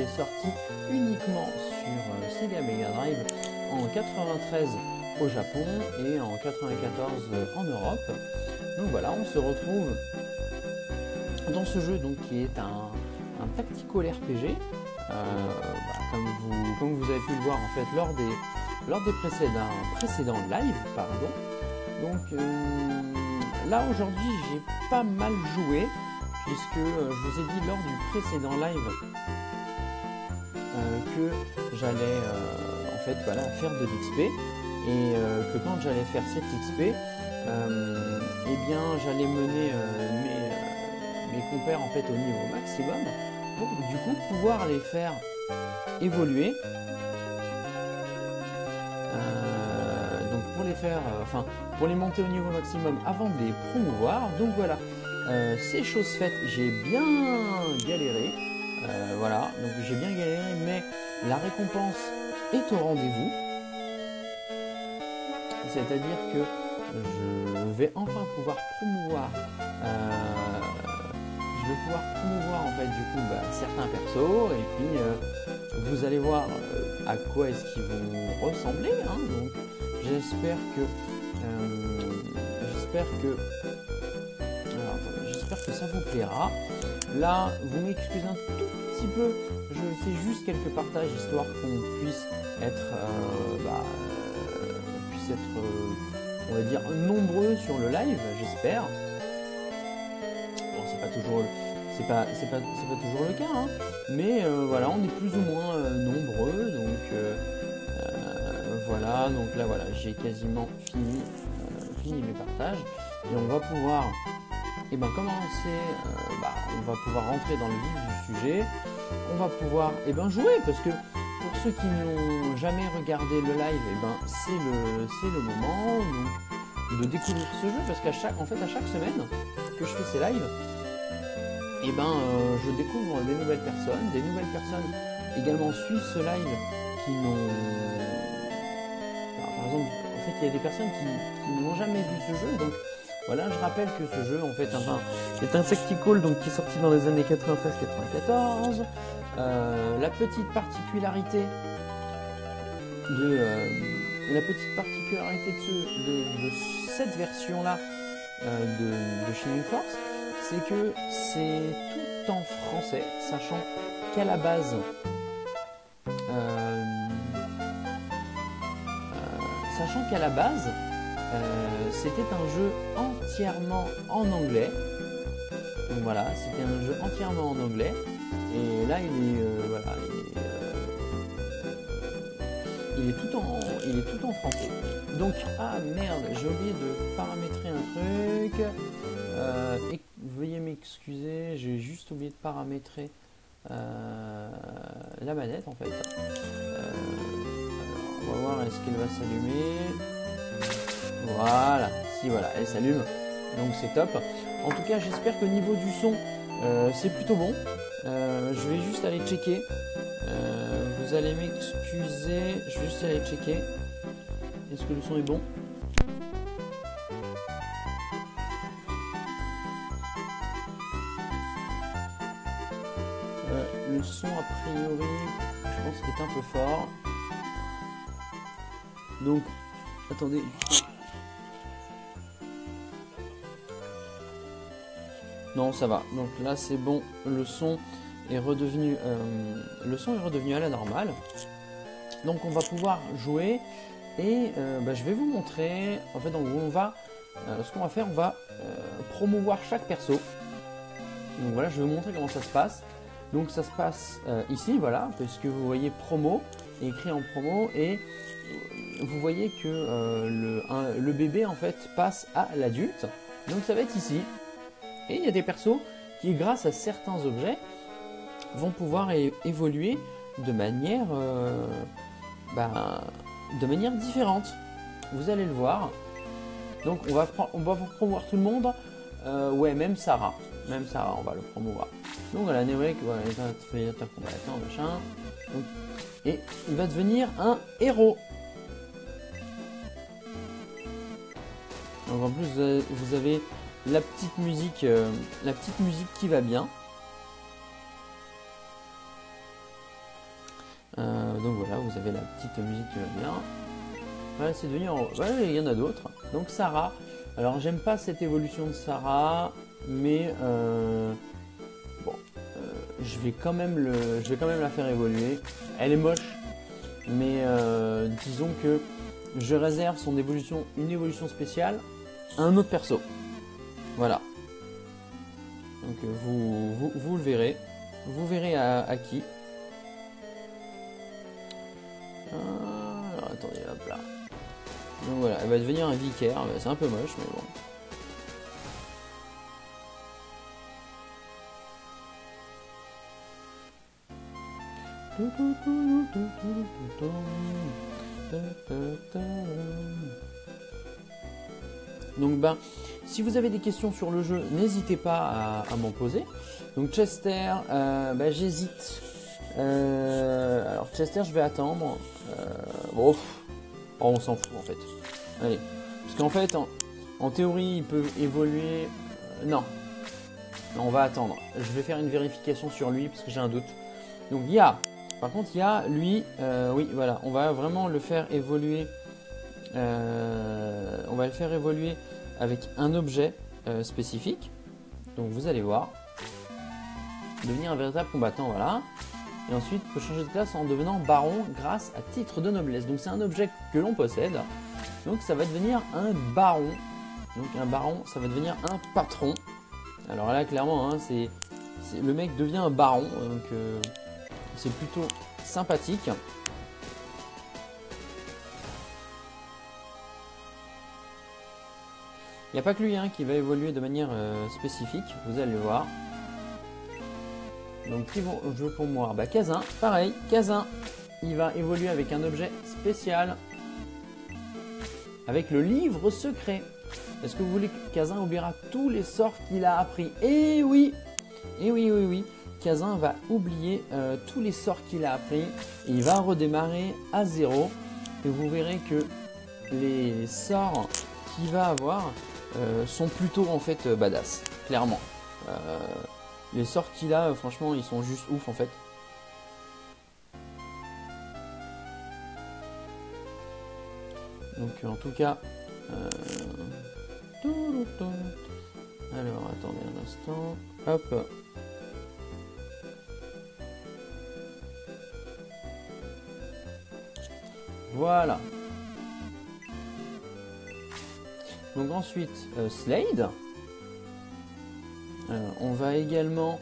est sorti uniquement sur euh, Sega Mega Drive en 93 au Japon et en 94 en Europe. Donc voilà, on se retrouve dans ce jeu donc, qui est un, un tactical RPG. Euh, bah, comme, vous, comme vous avez pu le voir en fait lors des, lors des précédents, précédents lives. Pardon. Donc euh, là aujourd'hui j'ai pas mal joué puisque euh, je vous ai dit lors du précédent live euh, que j'allais euh, en fait voilà faire de l'XP et euh, que quand j'allais faire cette XP euh, eh bien j'allais mener euh, mes, euh, compères en fait au niveau maximum pour du coup pouvoir les faire évoluer. Euh, pour les faire euh, enfin pour les monter au niveau maximum avant de les promouvoir. Donc voilà. Euh, c'est chose faite j'ai bien galéré Euh, voilà donc j'ai bien galéré mais la récompense est au rendez-vous. C'est à dire que je vais enfin pouvoir promouvoir euh, je vais pouvoir promouvoir en fait du coup bah, certains persos et puis euh, vous allez voir à quoi est-ce qu'ils vont ressembler hein, donc j'espère que j'espère que j'espère que ça vous plaira. Là vous m'excusez un tout peu je fais juste quelques partages histoire qu'on puisse être euh, bah, euh, puisse être euh, on va dire nombreux sur le live j'espère bon c'est pas toujours c'est pas c'est pas c'est pas toujours le cas hein. mais voilà on est plus ou moins nombreux donc voilà donc là voilà j'ai quasiment fini fini mes partages et on va pouvoir et ben commencer euh, bah, on va pouvoir rentrer dans le vif du sujet. On va pouvoir et ben jouer parce que pour ceux qui n'ont jamais regardé le live et ben c'est le c'est le moment de découvrir ce jeu parce qu'à chaque en fait à chaque semaine que je fais ces lives et ben euh, je découvre des nouvelles personnes des nouvelles personnes également suivent ce live qui n'ont par exemple en fait il y a des personnes qui, qui n'ont jamais vu ce jeu donc voilà je rappelle que ce jeu en fait enfin, est un tactical donc qui est sorti dans les années 93-94 euh, la petite particularité de euh, la petite particularité de, ce- de- de cette version là de, de Shining Force c'est que c'est tout en français sachant qu'à la base euh, euh, sachant qu'à la base euh, c'était un jeu entièrement en anglais. Donc voilà c'était un jeu entièrement en anglais. Et là il est euh, voilà il est, euh, il est tout en il est tout en français. Donc ah merde j'ai oublié de paramétrer un truc. Veuillez m'excuser j'ai juste oublié de paramétrer la manette en fait. On va voir est-ce qu'elle va s'allumer? Voilà si voilà elle s'allume. Donc c'est top. En tout cas j'espère qu'au niveau du son euh, c'est plutôt bon. Euh, je vais juste aller checker. Euh, vous allez m'excuser je vais juste aller checker. Est-ce que le son est bon? Le son a priori je pense qu'il est un peu fort. Donc attendez non ça va. Donc là c'est bon le son est redevenu euh, le son est redevenu à la normale. Donc on va pouvoir jouer et euh, bah, je vais vous montrer. En fait on va euh, ce qu'on va faire on va promouvoir chaque perso. Donc voilà je vais vous montrer comment ça se passe. Donc ça se passe ici voilà puisque vous voyez promo écrit en promo et vous voyez que le bébé en fait passe à l'adulte. Donc ça va être ici et il y a des persos qui grâce à certains objets vont pouvoir évoluer de manière euh, bah, de manière différente. Vous allez le voir. Donc on va, on va promouvoir tout le monde. Euh, ouais même Sarah. Même Sarah on va le promouvoir. Donc voilà Newek voilà, il va devenir un combattant machin. Et il va devenir un héros. Donc en plus vous avez la petite musique euh, la petite musique qui va bien Euh, donc voilà, vous avez la petite musique qui va bien. Voilà, c'est devenu... Ouais, il y en a d'autres. Donc Sarah. Alors j'aime pas cette évolution de Sarah, mais euh, bon, je vais quand même le, je vais quand même la faire évoluer. Elle est moche, mais disons que je réserve son évolution, une évolution spéciale à un autre perso. Voilà. Donc vous, vous, vous le verrez. Vous verrez à, qui. Ah, alors attendez, hop là. Donc voilà, elle va devenir un vicaire. C'est un peu moche, mais bon. Donc ben, si vous avez des questions sur le jeu, n'hésitez pas à, m'en poser. Donc Chester, euh, ben, j'hésite. Euh, alors Chester, je vais attendre. Euh, bon, oh, on s'en fout en fait. Allez, parce qu'en fait, en, théorie, il peut évoluer. non, on va attendre. Je vais faire une vérification sur lui parce que j'ai un doute. Donc il y a. Par contre, il y a lui. oui, voilà, on va vraiment le faire évoluer. On va le faire évoluer avec un objet euh, spécifique. Donc vous allez voir. Devenir un véritable combattant, voilà. Et ensuite, peut changer de classe en devenant baron grâce à titre de noblesse. Donc c'est un objet que l'on possède. Donc ça va devenir un baron. Donc un baron, ça va devenir un patron. Alors là, clairement, hein, c'est le mec devient un baron. Donc euh, c'est plutôt sympathique. Il n'y a pas que lui hein, qui va évoluer de manière euh, spécifique, vous allez le voir. Donc qui vont jouer pour moi Bah Kazin, pareil, Kazin, il va évoluer avec un objet spécial. Avec le livre secret. Est-ce que vous voulez que Kazin oubliera tous les sorts qu'il a appris? Eh oui Eh oui, oui, oui. Kazin va oublier euh, tous les sorts qu'il a appris. Il va redémarrer à zéro. Et vous verrez que les sorts qu'il va avoir euh, sont plutôt en fait euh, badass, clairement. Euh, les sorts qu'il a, franchement, ils sont juste ouf en fait. Donc en tout cas... Alors attendez un instant. Hop. Voilà. Donc ensuite, euh, Slade. Euh, on va également...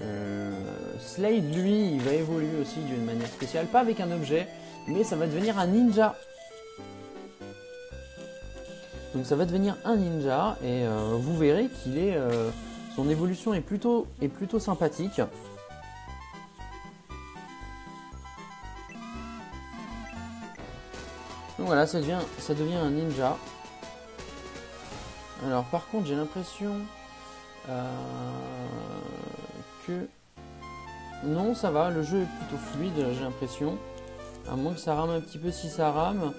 Euh, Slade, lui, il va évoluer aussi d'une manière spéciale. Pas avec un objet, mais ça va devenir un ninja. Donc ça va devenir un ninja et vous verrez qu'il est... son évolution est plutôt, est plutôt sympathique. Donc voilà, ça devient, ça devient un ninja. Alors par contre j'ai l'impression euh, que... Non ça va, le jeu est plutôt fluide j'ai l'impression. À moins que ça rame un petit peu si ça rame.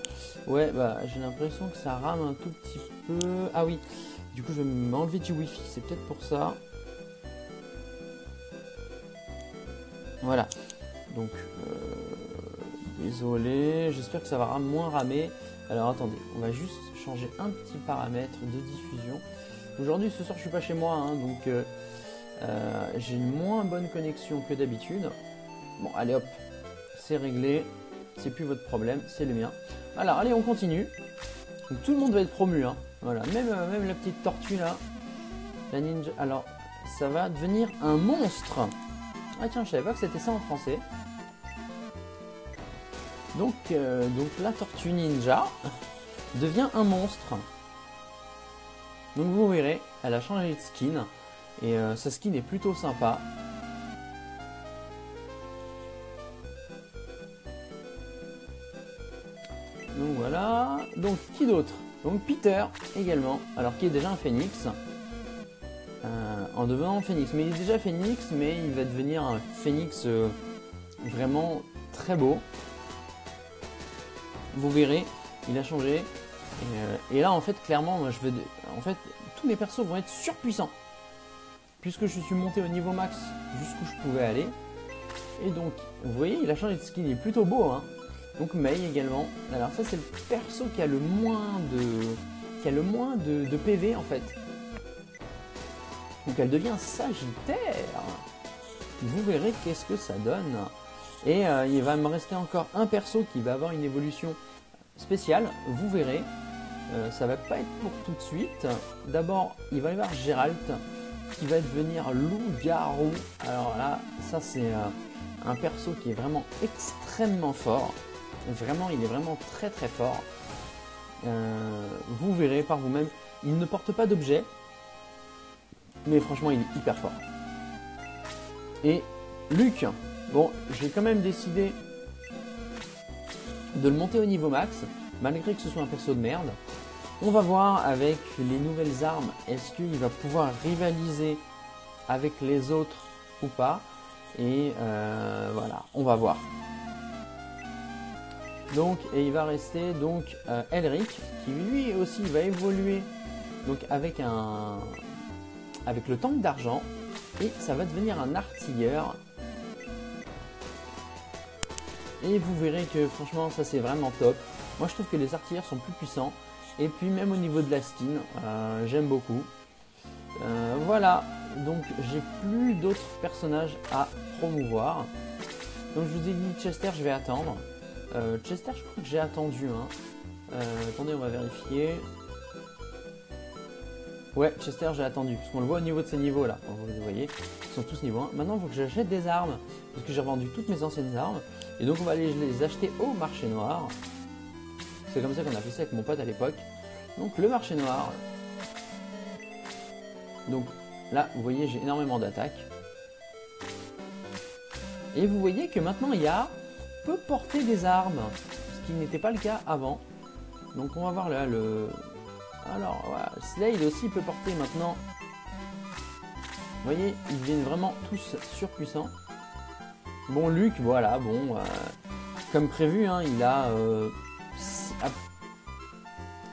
Ouais bah j'ai l'impression que ça rame un tout petit peu. Ah oui, du coup je vais m'enlever du wifi, c'est peut-être pour ça. Voilà. Donc euh, désolé, j'espère que ça va moins ramer. Alors attendez, on va juste changer un petit paramètre de diffusion. Aujourd'hui, ce soir, je suis pas chez moi, hein, donc euh, euh, j'ai une moins bonne connexion que d'habitude. Bon, allez hop, c'est réglé. C'est plus votre problème, c'est le mien. Alors, allez, on continue. tout le monde va être promu, hein. Voilà, même, euh, même la petite tortue là, la ninja. Alors, ça va devenir un monstre. Ah tiens, je savais pas que c'était ça en français. Donc, euh, donc la tortue ninja devient un monstre. Donc vous verrez, elle a changé de skin. Et euh, sa skin est plutôt sympa. Donc voilà. Donc qui d'autre? Donc Peter également. Alors qui est déjà un phénix. Euh, en devenant phénix. Mais il est déjà phénix, mais il va devenir un phénix vraiment très beau vous verrez, il a changé. Euh, et, là, en fait, clairement, je veux, en fait, tous mes persos vont être surpuissants. Puisque je suis monté au niveau max jusqu'où je pouvais aller. Et donc, vous voyez, il a changé de skin, il est plutôt beau. Hein. Donc Mei également. Alors ça, c'est le perso qui a le moins de, qui a le moins de, de PV en fait. Donc elle devient Sagittaire. Vous verrez qu'est-ce que ça donne. Et euh, il va me rester encore un perso qui va avoir une évolution spéciale. Vous verrez. Euh, ça va pas être pour tout de suite. D'abord, il va y avoir Gérald qui va devenir loup-garou. Alors là, ça c'est euh, un perso qui est vraiment extrêmement fort. Vraiment, il est vraiment très très fort. vous verrez par vous-même. Il ne porte pas d'objet, mais franchement, il est hyper fort. Et Luc, bon, j'ai quand même décidé de le monter au niveau max, malgré que ce soit un perso de merde. On va voir avec les nouvelles armes, est-ce qu'il va pouvoir rivaliser avec les autres ou pas. Et euh, voilà, on va voir. Donc, et il va rester donc euh, Elric, qui lui aussi va évoluer donc avec un, avec le tank d'argent et ça va devenir un artilleur. Et vous verrez que franchement ça c'est vraiment top. Moi je trouve que les artilleurs sont plus puissants. Et puis même au niveau de la skin, euh, j'aime beaucoup. Euh, voilà, donc j'ai plus d'autres personnages à promouvoir. Donc je vous ai dit Chester, je vais attendre. Euh, Chester, je crois que j'ai attendu. Hein. attendez, on va vérifier. Ouais, Chester, j'ai attendu. Parce qu'on le voit au niveau de ces niveaux là. Vous voyez, ils sont tous niveau 1. Maintenant, il faut que j'achète des armes. Parce que j'ai revendu toutes mes anciennes armes. Et donc, on va aller les acheter au marché noir. C'est comme ça qu'on a fait ça avec mon pote à l'époque. Donc, le marché noir. Donc, là, vous voyez, j'ai énormément d'attaques. Et vous voyez que maintenant, il y a peut porter des armes. Ce qui n'était pas le cas avant. Donc, on va voir là le, alors, voilà. Slade aussi peut porter maintenant. Vous voyez, ils deviennent vraiment tous surpuissants. Bon, Luc, voilà, bon, euh, comme prévu, hein, il a... Euh,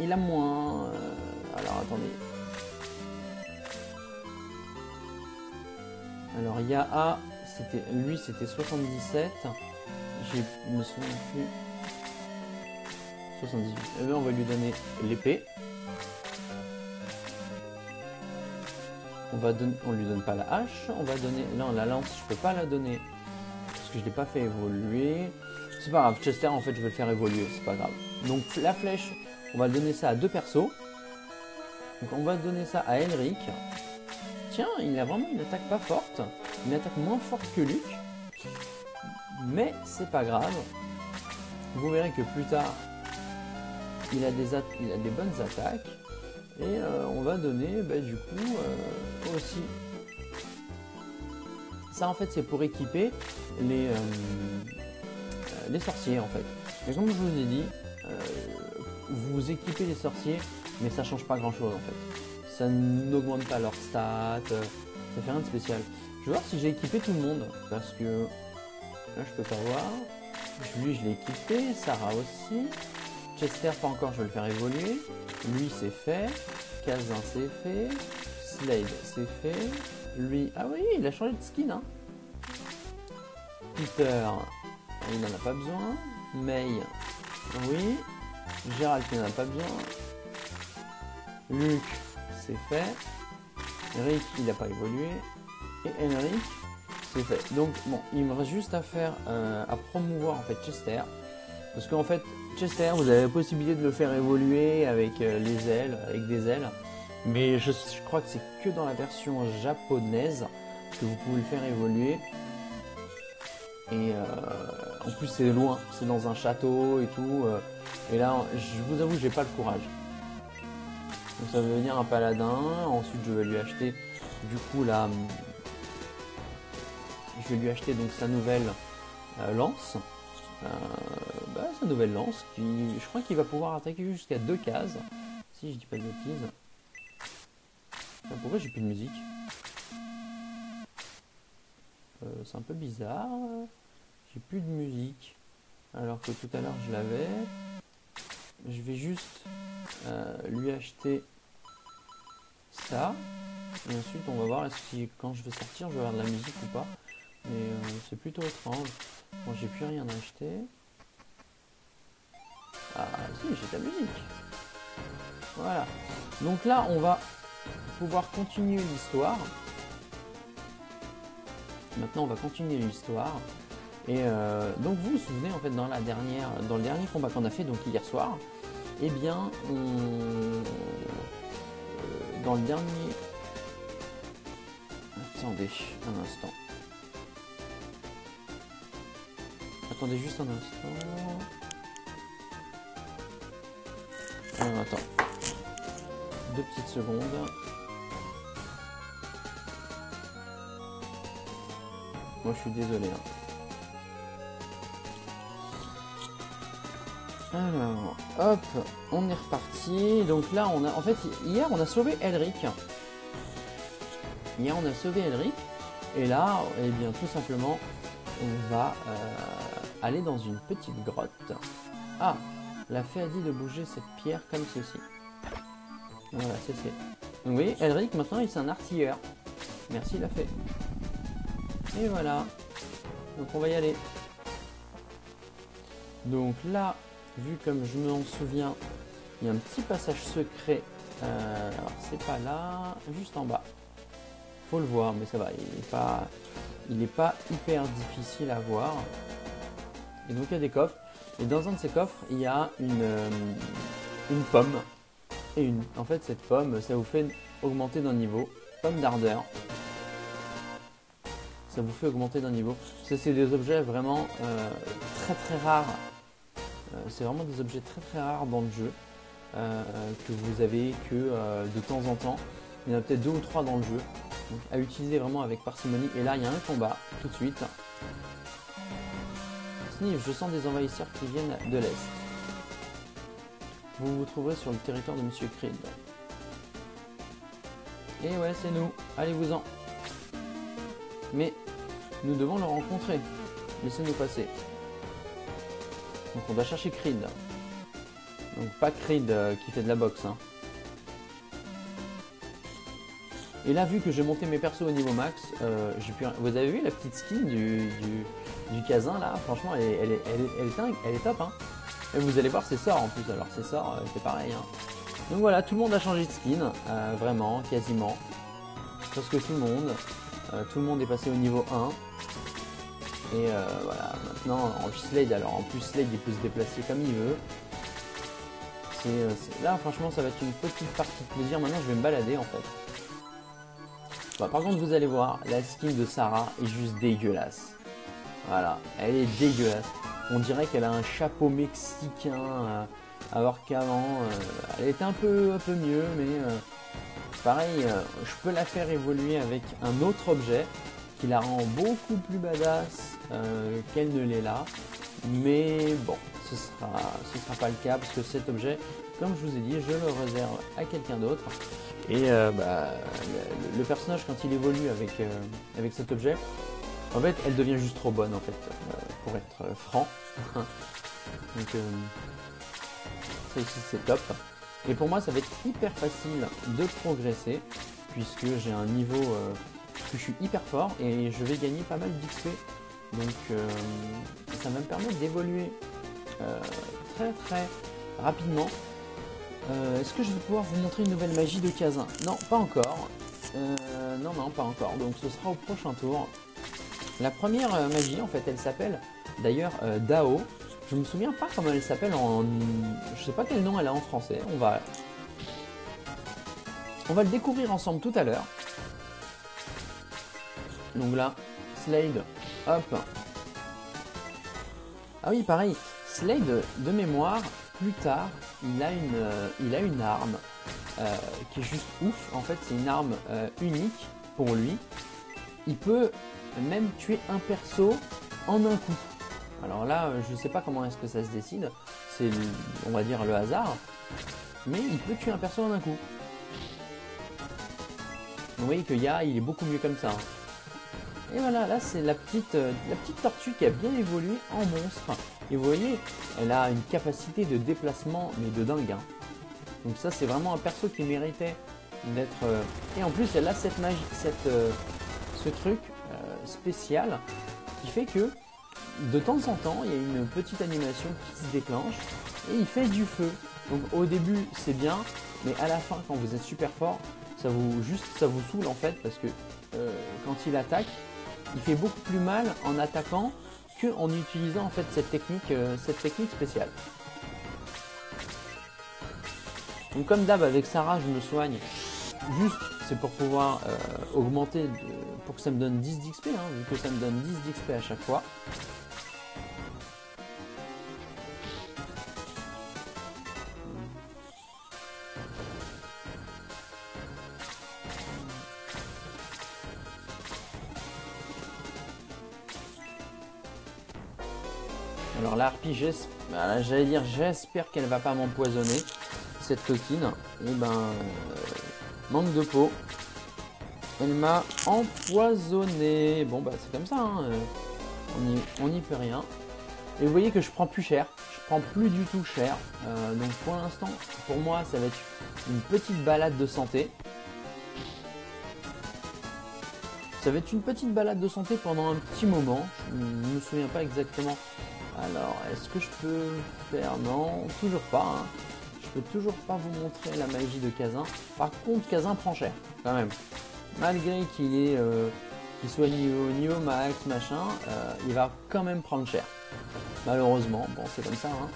il a moins... Euh, alors, attendez. Alors, il y a c'était lui, c'était 77. Je me souviens plus. 78. Eh bien, on va lui donner l'épée. On va donner, on lui donne pas la hache, on va donner, non la lance je peux pas la donner je l'ai pas fait évoluer. C'est pas grave, Chester en fait je vais le faire évoluer, c'est pas grave. Donc la flèche, on va donner ça à deux persos. Donc on va donner ça à Elric. Tiens, il a vraiment une attaque pas forte, une attaque moins forte que Luc. Mais c'est pas grave. Vous verrez que plus tard, il a des, il a des bonnes attaques. Et euh, on va donner bah, du coup euh, aussi. Ça en fait c'est pour équiper les, euh, les sorciers en fait. Mais comme je vous ai dit, vous équipez les sorciers, mais ça change pas grand chose en fait. Ça n'augmente pas leurs stats, ça fait rien de spécial. Je vais voir si j'ai équipé tout le monde, parce que là je peux pas voir. Lui je l'ai équipé, Sarah aussi. Chester pas encore, je vais le faire évoluer. Lui c'est fait. Kazan c'est fait. Slade c'est fait. Lui, ah oui, il a changé de skin. Hein. Peter, il n'en a pas besoin. May, oui. Gérald, il n'en a pas besoin. Luc, c'est fait. Rick, il n'a pas évolué. Et Henrik, c'est fait. Donc, bon, il me reste juste à faire, euh, à promouvoir en fait Chester. Parce qu'en fait, Chester, vous avez la possibilité de le faire évoluer avec euh, les ailes, avec des ailes. Mais je, crois que c'est que dans la version japonaise que vous pouvez le faire évoluer. Et euh, en plus c'est loin, c'est dans un château et tout. Euh. et là, je vous avoue, j'ai pas le courage. Donc ça va devenir un paladin. Ensuite, je vais lui acheter du coup la, je vais lui acheter donc sa nouvelle lance. Euh, bah, sa nouvelle lance je crois qu'il va pouvoir attaquer jusqu'à deux cases, si je dis pas de bêtises. Pourquoi j'ai plus de musique euh, C'est un peu bizarre. J'ai plus de musique. Alors que tout à l'heure je l'avais. Je vais juste euh, lui acheter ça. Et ensuite on va voir si quand je vais sortir je vais avoir de la musique ou pas. Mais euh, c'est plutôt étrange. Bon, j'ai plus rien acheté. Ah si, j'ai ta musique. Voilà. Donc là, on va pouvoir continuer l'histoire. Maintenant, on va continuer l'histoire. Et euh, donc, vous vous souvenez, en fait, dans, la dernière, dans le dernier combat qu'on a fait, donc hier soir, eh bien, on... dans le dernier... Attendez un instant. Attendez juste un instant. Euh, attends. Deux petites secondes. Moi je suis désolé. Hein. Alors, hop, on est reparti. Donc là, on a, en fait, hier, on a sauvé Elric. Hier, on a sauvé Elric. Et là, eh bien, tout simplement, on va euh, aller dans une petite grotte. Ah, la fée a dit de bouger cette pierre comme ceci. Voilà, c'est vous voyez, Elric, maintenant, il est un artilleur. Merci, la fée. Et voilà. Donc, on va y aller. Donc là, vu comme je m'en souviens, il y a un petit passage secret. Euh, alors c'est pas là, juste en bas. Faut le voir, mais ça va, il n'est pas, il est pas hyper difficile à voir. Et donc il y a des coffres. Et dans un de ces coffres, il y a une, euh, une pomme. Et une. En fait, cette pomme, ça vous fait augmenter d'un niveau. Pomme d'ardeur. Ça vous fait augmenter d'un niveau. C'est des objets vraiment euh, très très rares euh, c'est vraiment des objets très très rares dans le jeu euh, que vous avez que de temps en temps. Il y en a peut-être deux ou trois dans le jeu. Donc, à utiliser vraiment avec parcimonie. Et là, il y a un combat tout de suite. Sniff, je sens des envahisseurs qui viennent de l'Est. Vous vous trouverez sur le territoire de Monsieur Creed. Et ouais, c'est nous. Allez-vous-en. Mais nous devons le rencontrer. Laissez-nous passer. Donc on doit chercher Creed. Donc pas Creed euh, qui fait de la boxe. Hein. Et là, vu que j'ai monté mes persos au niveau max, euh, pu... vous avez vu la petite skin du, du, casin là? Franchement, elle est, est, elle est, top. Hein. Et vous allez voir ses sorts en plus. Alors ses sorts, euh, c'est pareil. Hein. Donc voilà, tout le monde a changé de skin, vraiment, quasiment. Presque tout le monde. tout le monde est passé au niveau 1. Et euh, voilà, maintenant en Slade, alors en plus Slade il peut se déplacer comme il veut. Euh, là franchement ça va être une petite partie de plaisir, maintenant je vais me balader en fait. par contre vous allez voir, la skin de Sarah est juste dégueulasse. Voilà, elle est dégueulasse. On dirait qu'elle a un chapeau mexicain, euh, alors qu'avant, elle était un peu, un peu mieux, mais pareil, je peux la faire évoluer avec un autre objet la rend beaucoup plus badass euh, qu'elle ne l'est là. Mais bon, ce sera, ce sera pas le cas parce que cet objet, comme je vous ai dit, je le réserve à quelqu'un d'autre. Et euh, bah, le, personnage, quand il évolue avec, euh, avec cet objet, en fait, elle devient juste trop bonne, en fait, pour être franc. Donc, ça aussi, c'est top. Et pour moi, ça va être hyper facile de progresser, puisque j'ai un niveau que je suis hyper fort et je vais gagner pas mal d'XP donc euh, ça va me permettre d'évoluer euh, très très rapidement. Euh, est-ce que je vais pouvoir vous montrer une nouvelle magie de Kazin Non, pas encore. non, non, pas encore. Donc ce sera au prochain tour. La première magie, en fait, elle s'appelle d'ailleurs Dao. Je me souviens pas comment elle s'appelle en... Je sais pas quel nom elle a en français. On va... On va le découvrir ensemble tout à l'heure. Donc là, Slade Hop. Ah oui, pareil. Slade, de mémoire, plus tard, il a une, euh, il a une arme euh, qui est juste ouf. En fait, c'est une arme euh, unique pour lui. Il peut même tuer un perso en un coup. Alors là, je ne sais pas comment est-ce que ça se décide. C'est, on va dire, le hasard. Mais il peut tuer un perso en un coup. Vous voyez que Ya, il est beaucoup mieux comme ça. Hein. Et voilà, là c'est la petite, euh, la petite tortue qui a bien évolué en monstre. Et vous voyez, elle a une capacité de déplacement, mais de dingue. Hein. Donc ça c'est vraiment un perso qui méritait d'être... Euh, et en plus elle a cette magie, cette, euh, ce truc, spécial qui fait que de temps en temps, il y a une petite animation qui se déclenche et il fait du feu. Donc au début, c'est bien, mais à la fin, quand vous êtes super fort, ça vous juste ça vous saoule en fait parce que quand il attaque, il fait beaucoup plus mal en attaquant que en utilisant en fait cette technique, euh, cette technique spéciale. Donc comme d'hab avec Sarah, je me soigne juste, c'est pour pouvoir euh, augmenter, pour que ça me donne 10 d'XP, hein, vu que ça me donne 10 d'XP à chaque fois. Harpie, j'allais dire, j'espère qu'elle va pas m'empoisonner, cette coquine. Et ben, euh, manque de peau. Elle m'a empoisonné. Bon bah c'est comme ça, hein, euh, on n'y peut rien. Et vous voyez que je prends plus cher, je prends plus du tout cher. Euh, donc pour l'instant, pour moi, ça va être une petite balade de santé. Ça va être une petite balade de santé pendant un petit moment. Je ne me souviens pas exactement alors, est-ce que je peux faire? Non, toujours pas. Hein. Je peux toujours pas vous montrer la magie de Kazin. Par contre, Kazin prend cher, quand même. Malgré qu'il euh, soit niveau, max, machin, euh, il va quand même prendre cher. Malheureusement, bon, c'est comme ça. Hein.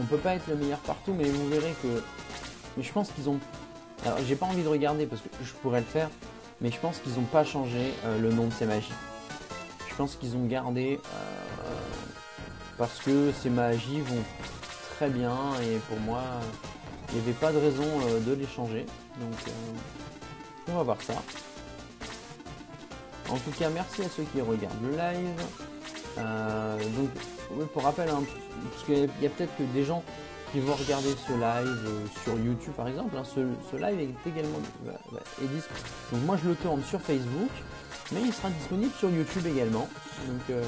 On peut pas être le meilleur partout, mais vous verrez que. Mais je pense qu'ils ont. Alors, j'ai pas envie de regarder parce que je pourrais le faire, mais je pense qu'ils n'ont pas changé euh, le nom de ces magies. Je pense qu'ils ont gardé euh, parce que ces magies vont très bien et pour moi il n'y avait pas de raison euh, de les changer. Donc euh, on va voir ça. En tout cas merci à ceux qui regardent le live. donc pour rappel, hein, parce qu'il y a peut-être que des gens qui vont regarder ce live sur YouTube par exemple. Hein, ce, live est également Donc moi je le tourne sur Facebook mais il sera disponible sur YouTube également. Donc euh,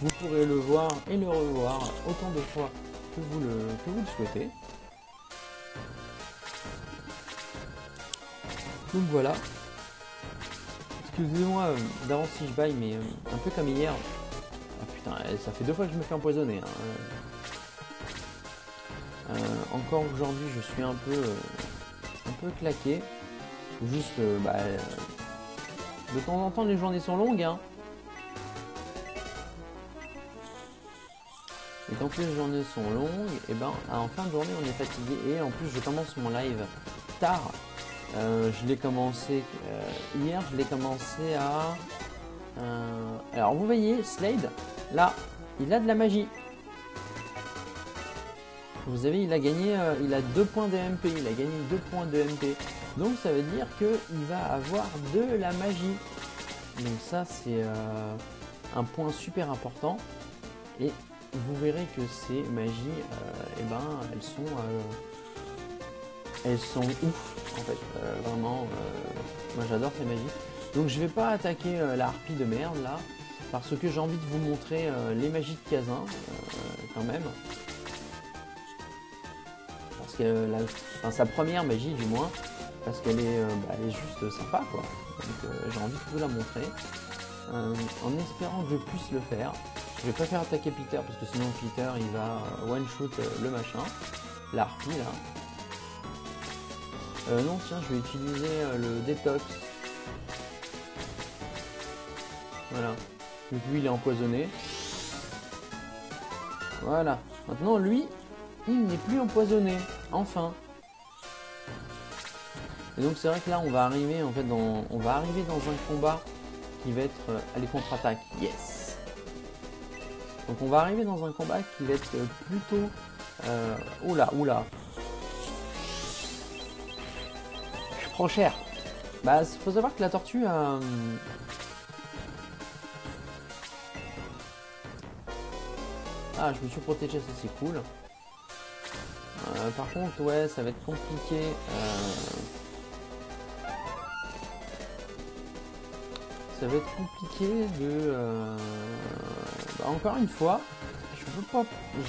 vous pourrez le voir et le revoir autant de fois que vous le, souhaitez. Donc voilà. Excusez-moi euh, d'avance si je baille, mais euh, un peu comme hier. Ah putain, ça fait deux fois que je me fais empoisonner. Hein. encore aujourd'hui, je suis un peu, un peu claqué. Juste, bah, de temps en temps, les journées sont longues. Hein. Et quand les journées sont longues, et ben en fin de journée on est fatigué. Et en plus je commence mon live tard. Euh, je l'ai commencé euh, hier, je l'ai commencé à. Euh, alors vous voyez, Slade, là, il a de la magie. Vous avez, il a gagné, il a 2 points de MP, il a gagné 2 points de MP. Donc ça veut dire qu'il va avoir de la magie. Donc ça c'est euh, un point super important. Et vous verrez que ces magies, euh, eh ben, elles sont, euh, elles sont ouf en fait. vraiment, moi j'adore ces magies. Donc je vais pas attaquer la harpie de merde là, parce que j'ai envie de vous montrer les magies de Kazin quand même. Sa première magie du moins, parce qu'elle est, euh, bah, juste sympa quoi. Donc euh, j'ai envie de vous la montrer. Euh, en espérant que je puisse le faire. Je vais pas faire attaquer Peter parce que sinon Peter il va one shoot le machin. La harpie là. non tiens je vais utiliser le détox. Voilà. Lui il est empoisonné. Voilà. Maintenant lui, il n'est plus empoisonné. Enfin. Et donc c'est vrai que là on va arriver en fait dans on va arriver dans un combat qui va être euh, les contre-attaques. Yes. Donc on va arriver dans un combat qui va être plutôt euh, oula oula. Je prends cher. Bah faut savoir que la tortue a euh, Ah, je me suis protégé, ça c'est cool. Euh, par contre, ouais, ça va être compliqué. ça va être compliqué de... Euh, bah, encore une fois, je peux pas,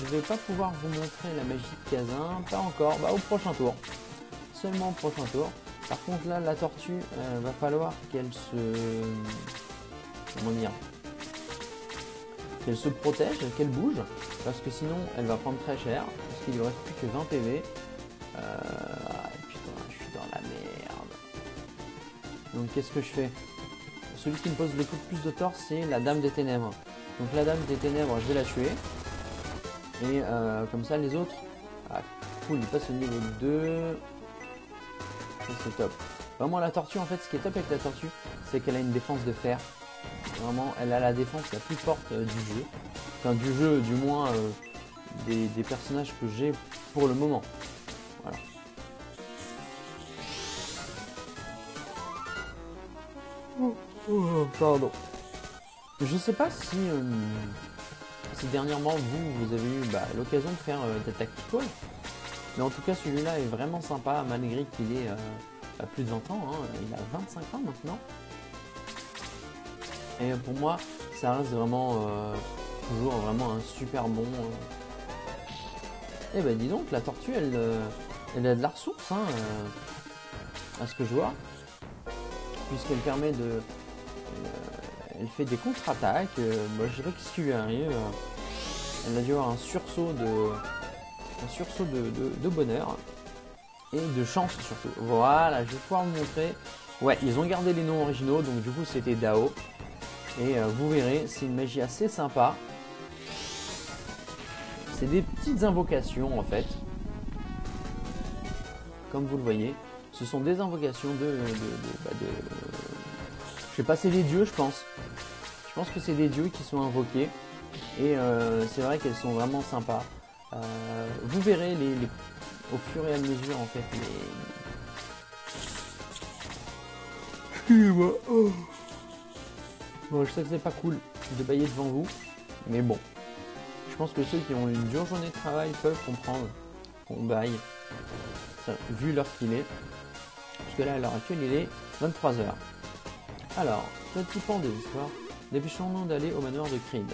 vais pas pouvoir vous montrer la magie de Kazin, pas encore, bah, au prochain tour. Seulement au prochain tour. Par contre là, la tortue, euh, va falloir qu'elle se... Comment dire Qu'elle se protège, qu'elle bouge, parce que sinon elle va prendre très cher, qu'il lui reste plus que 20 PV. Putain, je suis dans la merde. Donc qu'est-ce que je fais? Celui qui me pose le plus de tort, c'est la Dame des Ténèbres. Donc la Dame des Ténèbres, je vais la tuer. Et euh, comme ça, les autres... Ah, cool, il passe au niveau 2. c'est top. Vraiment, la tortue, en fait, ce qui est top avec la tortue, c'est qu'elle a une défense de fer. Vraiment, elle a la défense la plus forte euh, du jeu. Enfin, du jeu, du moins, euh, des, personnages que j'ai pour le moment. Voilà. Oh, oh, pardon. Je sais pas si, euh, si dernièrement vous, vous avez eu bah, l'occasion de faire des tacticals. Mais en tout cas, celui-là est vraiment sympa, malgré qu'il ait à plus de 20 ans. Hein. Il a 25 ans maintenant. Et pour moi, ça reste vraiment euh, toujours vraiment un super bon. Euh. Eh ben dis donc, la tortue, elle, euh, elle a de la ressource, hein, à ce que je vois, puisqu'elle permet de, elle fait des contre-attaques. moi, je dirais qu'est-ce qui lui arrive. Elle a dû avoir un sursaut de, un sursaut de, bonheur et de chance surtout. Voilà, je vais pouvoir vous montrer. Ouais, ils ont gardé les noms originaux, donc du coup c'était Dao. Et euh, vous verrez, c'est une magie assez sympa. C'est des petites invocations en fait. Comme vous le voyez. Ce sont des invocations de... de, bah, je sais pas, c'est des dieux je pense. Je pense que c'est des dieux qui sont invoqués. Et euh, c'est vrai qu'elles sont vraiment sympas. Euh, vous verrez les, au fur et à mesure en fait les... Oh. Bon, je sais que c'est pas cool de bailler devant vous, mais bon. Je pense que ceux qui ont une dure journée de travail peuvent comprendre qu'on baille, vu l'heure qu'il est. Puisque là, à l'heure actuelle, il est 23h. Alors, petit pan des histoires. Dépêchons-nous d'aller au manoir de Creed.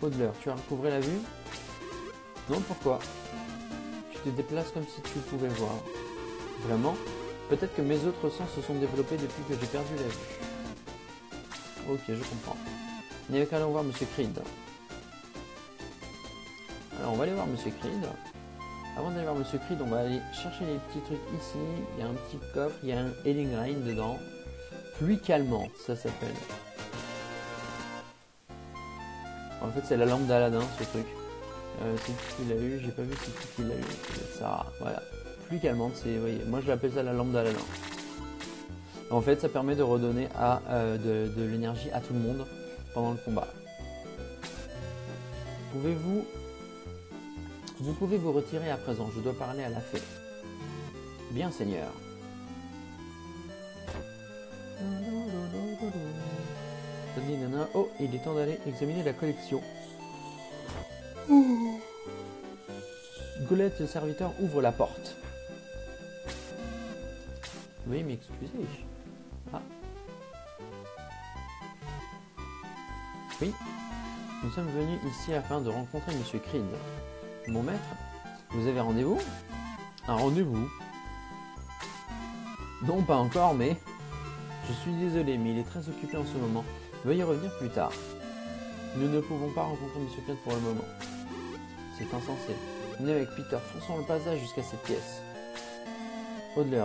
Podler, tu as recouvré la vue? Non, pourquoi? Tu te déplaces comme si tu pouvais voir. Vraiment? Peut-être que mes autres sens se sont développés depuis que j'ai perdu la vue. Ok, je comprends. Il qu'à aller voir Monsieur Creed. Alors, on va aller voir Monsieur Creed. Avant d'aller voir Monsieur Creed, on va aller chercher les petits trucs ici. Il y a un petit coffre, il y a un Healing Rain dedans. Pluie calmante, ça s'appelle. En fait, c'est la lampe d'Aladin, ce truc. Euh, c'est qui l'a eu, j'ai pas vu c'est qui l'a eu. Ça, voilà. Pluie calmante, c'est, voyez, moi je l'appelle ça la lampe d'Aladin. En fait, ça permet de redonner euh, de, l'énergie à tout le monde pendant le combat. Pouvez-vous... Vous pouvez vous retirer à présent, je dois parler à la fée. Bien, Seigneur. Oh, il est temps d'aller examiner la collection. Golette, le serviteur, ouvre la porte. Oui, mais excusez. Ah. Oui, nous sommes venus ici afin de rencontrer Monsieur Creed. Mon maître, vous avez rendez-vous? Un rendez-vous Non, pas encore, mais... Je suis désolé, mais il est très occupé en ce moment. Veuillez revenir plus tard. Nous ne pouvons pas rencontrer Monsieur Creed pour le moment. C'est insensé. Venez avec Peter, fonçons le passage jusqu'à cette pièce. Audler,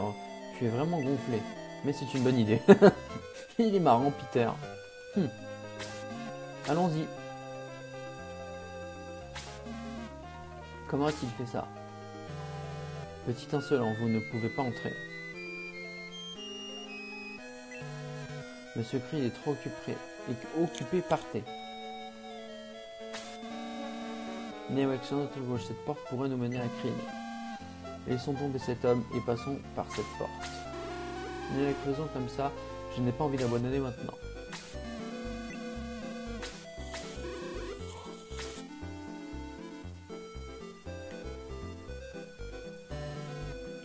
tu es vraiment gonflé. Mais c'est une bonne idée. Il est marrant, Peter. Hmm. Allons-y. Comment a-t-il fait ça? Petit insolent, vous ne pouvez pas entrer. Monsieur Creed est trop occupé. Et occupé, partez. Néo-action gauche, cette porte pourrait nous mener à Creed. Laissons tomber cet homme et passons par cette porte. Mais faisons comme ça, je n'ai pas envie d'abandonner maintenant.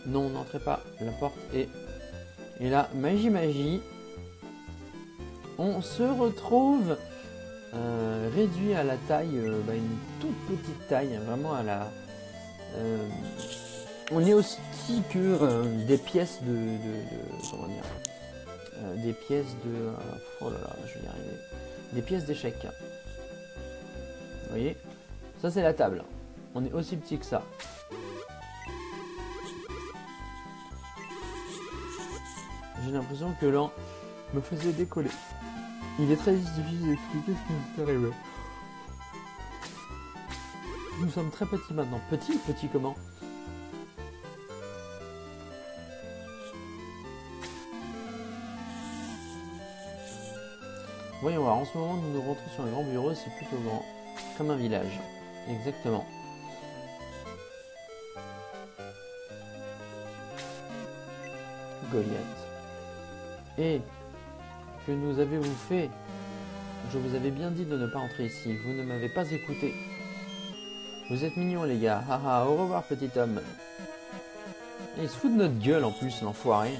Non, n'entrez pas, la porte est... Et là, magie, magie, on se retrouve euh, réduit à la taille, euh, bah, une toute petite taille, vraiment à la... Euh, on est aussi que des pièces de, comment dire des pièces de oh là là je vais y arriver. Des pièces d'échecs. Vous voyez? Ça c'est la table. On est aussi petit que ça j'ai l'impression que l'an me faisait décoller il est très difficile d'expliquer ce qui m'est arrivé nous sommes très petits maintenant petit petit comment? Voyons voir, en ce moment nous nous rentrons sur un grand bureau, c'est plutôt grand, comme un village. Exactement. Goliath. Et que nous avez-vous fait? Je vous avais bien dit de ne pas entrer ici, vous ne m'avez pas écouté. Vous êtes mignons les gars, haha, au revoir petit homme. Et il se fout de notre gueule en plus, l'enfoiré.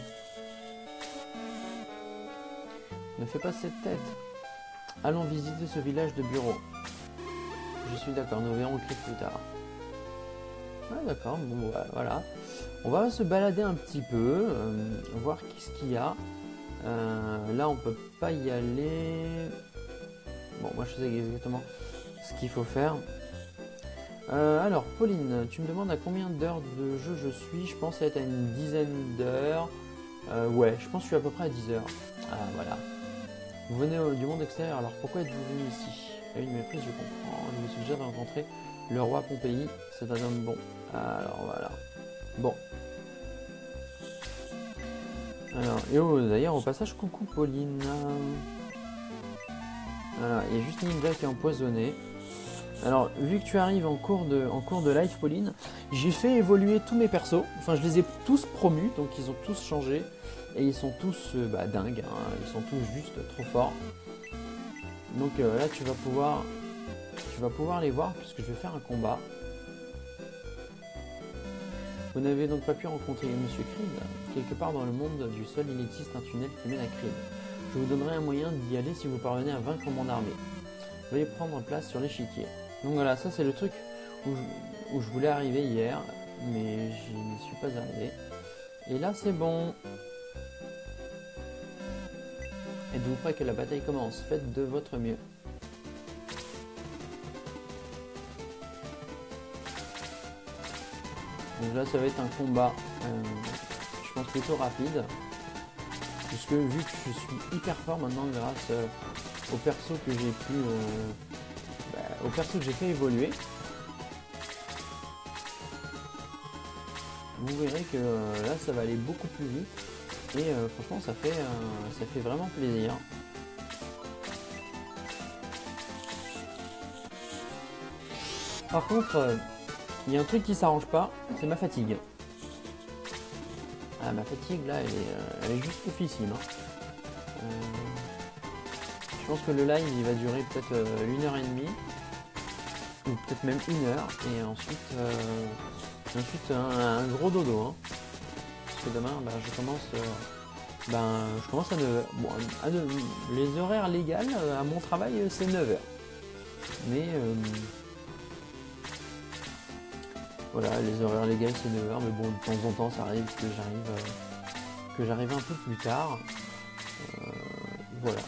Ne fais pas cette tête. Allons visiter ce village de bureaux. Je suis d'accord, nous verrons qui plus tard. Ah d'accord, bon voilà. On va se balader un petit peu, euh, voir qu'est-ce qu'il y a. Euh, là on peut pas y aller. Bon moi je sais exactement ce qu'il faut faire. Euh, alors Pauline, tu me demandes à combien d'heures de jeu je suis Je pense être à une dizaine d'heures. ouais, je pense que je suis à peu près à 10 heures. Ah voilà. Vous venez du monde extérieur, alors pourquoi êtes-vous venu ici? À une méprise, je comprends. Je me suis déjà rencontré le roi Pompéi. C'est un homme bon. Alors voilà. Bon. Alors, et oh, d'ailleurs, au passage, coucou Pauline. Voilà, il y a juste Ninja qui est empoisonné. Alors, vu que tu arrives en cours de, en cours de live, Pauline, j'ai fait évoluer tous mes persos. Enfin, je les ai tous promus, donc ils ont tous changé. Et ils sont tous euh, bah, dingues, hein. ils sont tous juste trop forts. Donc euh, là tu vas pouvoir tu vas pouvoir les voir puisque je vais faire un combat. Vous n'avez donc pas pu rencontrer Monsieur Creed. Quelque part dans le monde du sol, il existe un tunnel qui mène à Creed. Je vous donnerai un moyen d'y aller si vous parvenez à vaincre mon armée. Veuillez prendre place sur l'échiquier. Donc voilà, ça c'est le truc où je, où je voulais arriver hier, mais je n'y suis pas arrivé. Et là c'est bon. Êtes-vous prêt que la bataille commence? Faites de votre mieux. Donc là, ça va être un combat, euh, je pense plutôt rapide. Puisque vu que je suis hyper fort maintenant grâce euh, au perso que j'ai pu... Euh, bah, au perso que j'ai fait évoluer. Vous verrez que là, ça va aller beaucoup plus vite. Et euh, franchement, ça fait, euh, ça fait vraiment plaisir. Par contre, euh, il y a un truc qui s'arrange pas, c'est ma fatigue. Ah, ma fatigue là, elle est, juste oufissime. Hein. je pense que le live il va durer peut-être une heure et demie, ou peut-être même une heure, et ensuite, ensuite un, gros dodo. Hein que demain, bah, je commence, euh, ben, je commence à 9h. les horaires légales euh, à mon travail, euh, c'est 9h. Mais voilà, les horaires légales, c'est 9h. Mais bon, de temps en temps, ça arrive que j'arrive que j'arrive un peu plus tard. voilà.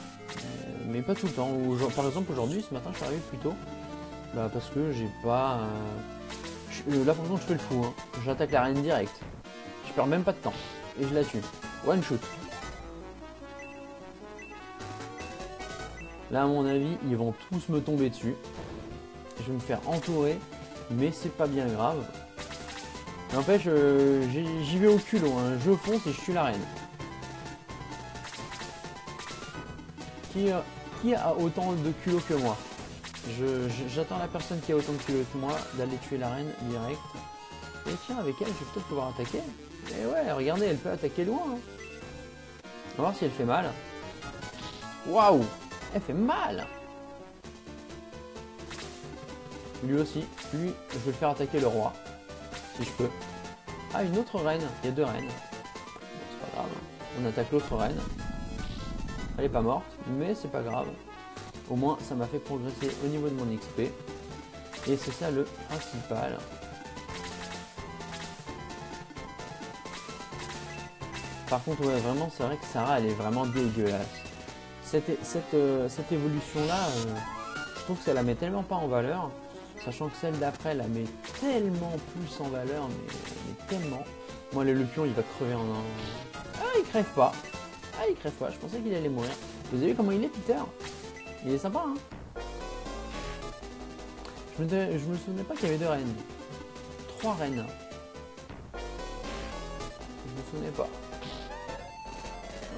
Mais pas tout le temps. Par exemple, aujourd'hui, ce matin, je suis arrivé plus tôt. Bah, parce que j'ai pas. là, pour exemple, je fais le fou. Hein. J'attaque la reine directe. Je perds même pas de temps. Et je la tue. One shoot. Là, à mon avis, ils vont tous me tomber dessus. Je vais me faire entourer, mais c'est pas bien grave. N'empêche, euh, j'y vais au culot. Hein. Je fonce et je tue la reine. Qui, qui a autant de culot que moi? J'attends la personne qui a autant de culot que moi d'aller tuer la reine direct. Et tiens, avec elle, je vais peut-être pouvoir attaquer. Et ouais, regardez, elle peut attaquer loin. Hein. On va voir si elle fait mal. Waouh Elle fait mal Lui aussi. Lui, je vais le faire attaquer le roi. Si je peux. Ah, une autre reine. Il y a deux reines. c'est pas grave. On attaque l'autre reine. Elle est pas morte, mais c'est pas grave. Au moins, ça m'a fait progresser au niveau de mon XP. Et c'est ça le principal. Par contre, ouais, vraiment, c'est vrai que Sarah, elle est vraiment dégueulasse. Cette, cette, euh, cette évolution-là, euh, je trouve que ça la met tellement pas en valeur. Sachant que celle d'après la met tellement plus en valeur, mais, tellement. Moi, le, le pion, il va crever en un. Ah, il crève pas. Ah, il crève pas. Je pensais qu'il allait mourir. Vous avez vu comment il est, Peter? Il est sympa, hein? Je me, me souvenais pas qu'il y avait deux reines. Trois reines. Je me souvenais pas.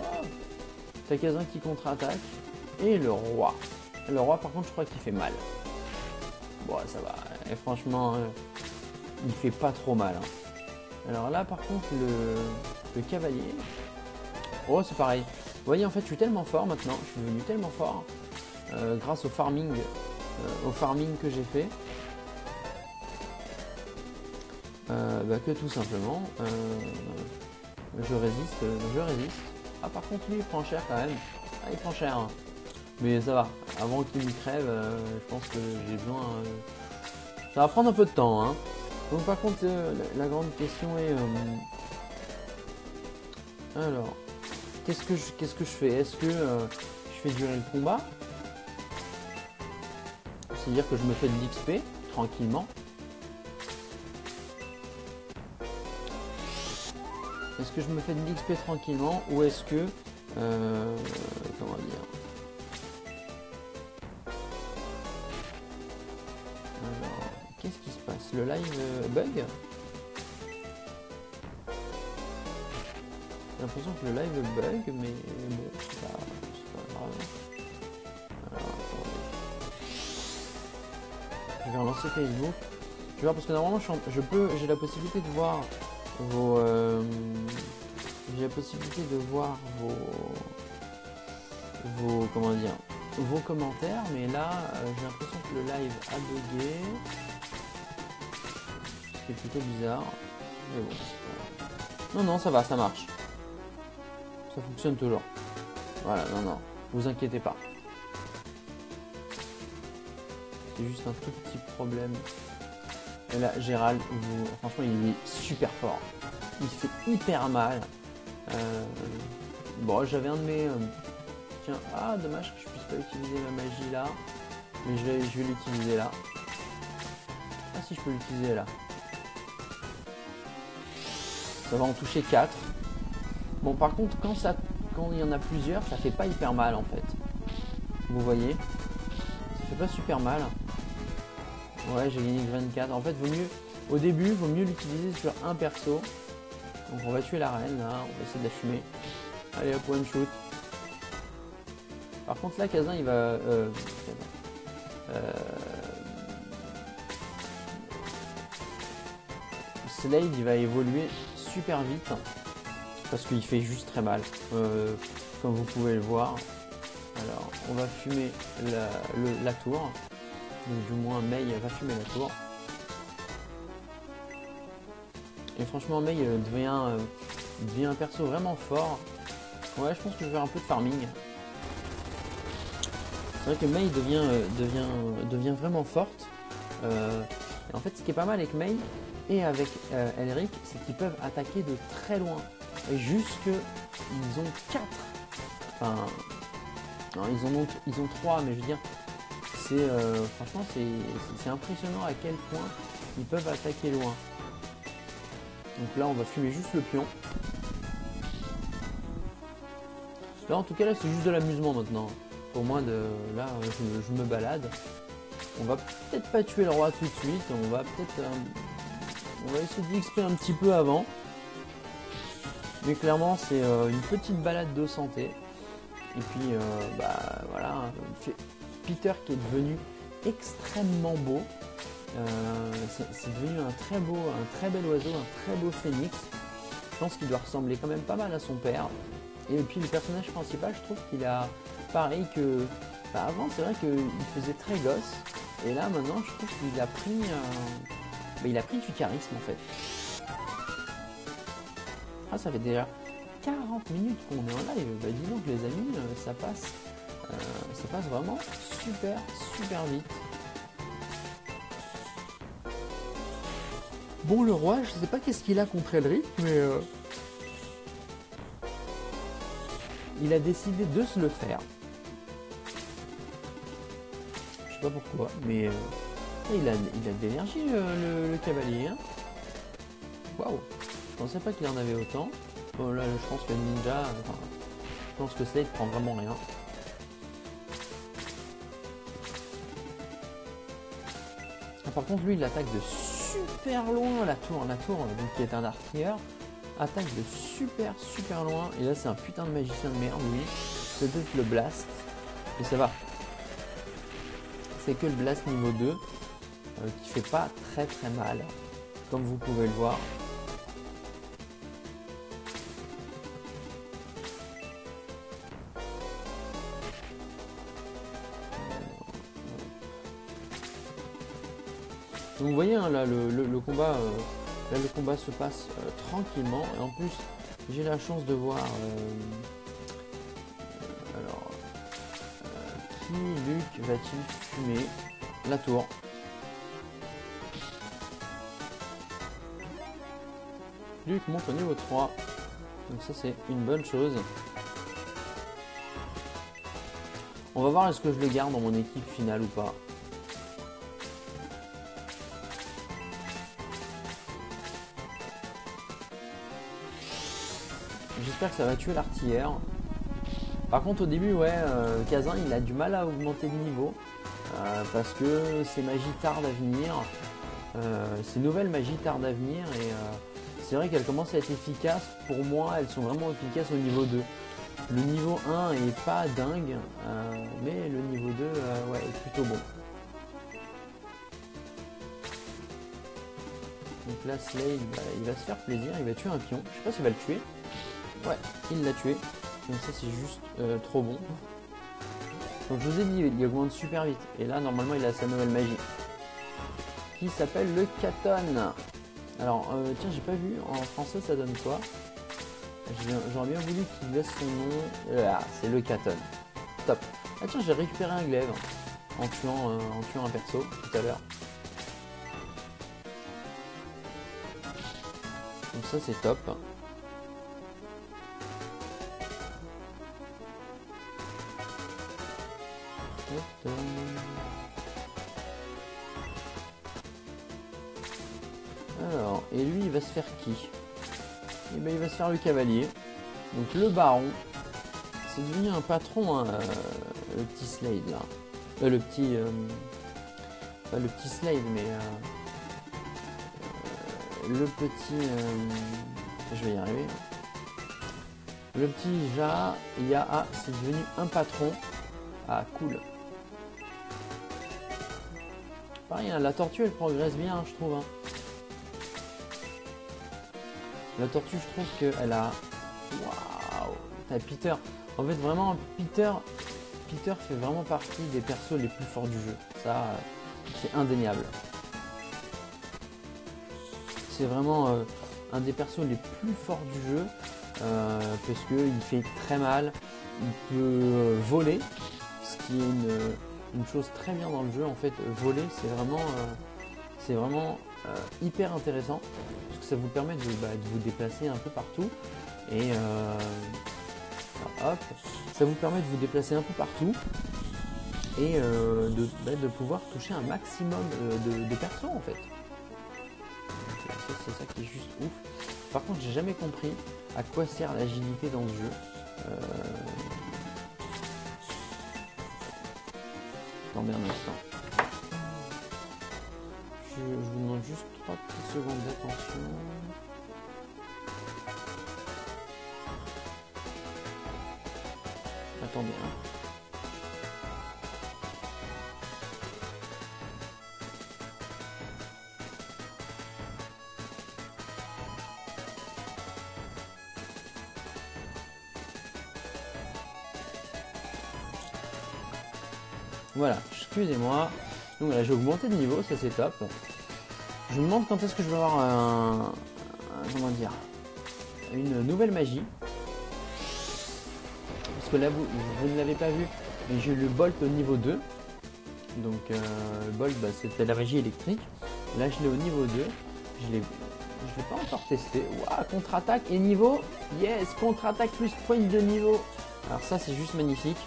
Oh. Takazan qui contre-attaque. Et le roi. Le roi, par contre, je crois qu'il fait mal. Bon, ça va. Et franchement, euh, il fait pas trop mal. hein. Alors là, par contre, le, cavalier. Oh, c'est pareil. Vous voyez, en fait, je suis tellement fort maintenant. Je suis devenu tellement fort. euh, grâce au farming, euh, au farming que j'ai fait. bah, que tout simplement, je résiste, je résiste. Ah, par contre, lui, il prend cher quand même. Ah, il prend cher. hein. Mais ça va. Avant qu'il me crève, euh, je pense que j'ai besoin. euh, Ça va prendre un peu de temps. Hein. Donc, par contre, euh, la, grande question est. alors, qu'est-ce que je, qu'est-ce que je fais? Est-ce que je fais durer le combat? C'est-à-dire que je me fais de l'XP tranquillement. Est-ce que je me fais de l'XP tranquillement ou est-ce que comment dire? Le live euh, bug J'ai l'impression que le live bug, mais bon, c'est pas, pas grave. Alors. Je vais relancer Facebook. Je voir parce que normalement je peux, j'ai la possibilité de voir vos, euh, j'ai la possibilité de voir vos, vos, comment dire, vos commentaires, mais là euh, j'ai l'impression que le live a bugué, ce qui est plutôt bizarre. Mais bon, non non ça va, ça marche, ça fonctionne toujours. Voilà, non non, vous inquiétez pas. C'est juste un tout petit problème. Et là, Gérald, vous- franchement, il est super fort. Il fait hyper mal. Euh, Bon, j'avais un de mes... euh, Tiens, ah, dommage que je puisse pas utiliser ma magie là. Mais je vais, je vais l'utiliser là. Ah si, je peux l'utiliser là. Ça va en toucher 4. Bon, par contre, quand, ça, quand il y en a plusieurs, ça fait pas hyper mal en fait. Vous voyez? Ça fait pas super mal. Ouais, j'ai gagné que 24. En fait, vaut mieux, au début, vaut mieux l'utiliser sur un perso. Donc on va tuer la reine là, on va essayer de la fumer. Allez hop, one shoot. Par contre là, Kazan il va. Euh. Euh, Slade il va évoluer super vite parce qu'il fait juste très mal, euh, comme vous pouvez le voir. Alors, on va fumer la, le- la tour. Du moins Mei va fumer la tour. Et franchement Mei euh, devient, euh, devient un perso vraiment fort. Ouais je pense que je vais faire un peu de farming. C'est vrai que Mei devient, devient, devient vraiment forte. Euh, en fait ce qui est pas mal avec Mei et avec euh, Elric, c'est qu'ils peuvent attaquer de très loin. Et jusque ils ont 4. Enfin. Non, ils ont ils ont 3, mais je veux dire, c'est euh, franchement c'est impressionnant à quel point ils peuvent attaquer loin. Donc là on va fumer juste le pion. Là en tout cas là c'est juste de l'amusement maintenant. Pour moi de là je, je me balade. On va peut-être pas tuer le roi tout de suite, on va peut-être euh, on va essayer d'XP un petit peu avant. Mais clairement c'est euh, une petite balade de santé. Et puis euh, bah voilà, Peter qui est devenu extrêmement beau. Euh, c'est devenu un très beau, un très bel oiseau, un très beau phénix. Je pense qu'il doit ressembler quand même pas mal à son père. Et puis le personnage principal, je trouve qu'il a pareil que. bah, avant, c'est vrai qu'il faisait très gosse. Et là, maintenant, je trouve qu'il a pris. Il a pris du charisme en fait. Ah, ça fait déjà 40 minutes qu'on est en live. Bah, dis donc, les amis, euh, ça passe. euh, ça passe vraiment super, super vite. Bon, le roi, je sais pas qu'est-ce qu'il a contre Elric, mais. euh, il a décidé de se le faire. Je sais pas pourquoi, mais euh, il, a, il a de l'énergie euh, le, cavalier. Hein. Waouh Je pensais pas qu'il en avait autant. Bon là je pense que Ninja, je pense que Slade prend vraiment rien. Ah, par contre lui il attaque de super loin la tour, la tour donc, qui est un artilleur attaque de super super loin et là c'est un putain de magicien de merde oui c'est peut-être le blast et ça va c'est que le blast niveau 2 euh, qui fait pas très très mal comme vous pouvez le voir. Vous voyez hein, là le, combat euh, là le combat se passe euh, tranquillement. Et en plus j'ai la chance de voir alors qui Luc va-t-il fumer la tour? Luc monte au niveau 3 donc ça c'est une bonne chose on va voir est-ce que je le garde dans mon équipe finale ou pas J'espère que ça va tuer l'artillère. Par contre au début ouais euh, Kazan il a du mal à augmenter de niveau euh, parce que ses magies tardent à venir. Euh, ces nouvelles magies tardent à venir et c'est vrai qu'elles commencent à être efficaces. Pour moi elles sont vraiment efficaces au niveau 2. Le niveau 1 est pas dingue mais le niveau 2 ouais, est plutôt bon. Donc là Slade bah, il va se faire plaisir, il va tuer un pion. Je sais pas s'il va le tuer. Ouais, il l'a tué. Donc ça c'est juste euh, trop bon. Donc je vous ai dit, il augmente super vite. Et là normalement il a sa nouvelle magie. Qui s'appelle le Katon. Alors euh, tiens j'ai pas vu, en français ça donne quoi? J'aurais bien voulu qu'il laisse son nom. Ah, c'est le Katon. Top. Ah tiens j'ai récupéré un glaive en tuant, euh, en tuant un perso tout à l'heure. Donc ça c'est top. Faire qui Eh ben, il va se faire le cavalier. Donc le baron. C'est devenu un patron, hein, euh, le petit Slade là. Euh, le petit... Euh, le petit Slade, mais... le petit... je vais y arriver. Le petit Ja, Ya, c'est devenu un patron. Ah, cool. Hein, la tortue elle progresse bien, je trouve. Hein. La tortue, je trouve qu'elle a. Waouh T'as Peter. En fait, vraiment, Peter. Peter fait vraiment partie des persos les plus forts du jeu. Ça, c'est indéniable. C'est vraiment euh, un des persos les plus forts du jeu. Euh, parce qu'il fait très mal. Il peut euh, voler. Ce qui est une une chose très bien dans le jeu en fait voler c'est vraiment euh, c'est vraiment euh, hyper intéressant ça vous permet de, bah, vous déplacer un peu partout. Et euh, hop ça vous permet de vous déplacer un peu partout. Et de, bah, de, pouvoir toucher un maximum de, de persos en fait. C'est ça qui est juste ouf. Par contre j'ai jamais compris à quoi sert l'agilité dans ce jeu. Attendez un instant. Je, vous demande juste 3 petites secondes d'attention. Attendez, hein. Voilà, excusez-moi. Donc là, j'ai augmenté de niveau, ça c'est top. Je me demande quand est-ce que je vais avoir un, comment dire une nouvelle magie. Parce que là, vous, vous ne l'avez pas vu, mais j'ai le Bolt au niveau 2. Donc, euh, le Bolt, bah, c'était la magie électrique. Là, je l'ai au niveau 2. Je l'ai je l'ai pas encore testé. Waouh, contre-attaque et niveau. Yes, contre-attaque plus point de niveau. Alors ça c'est juste magnifique.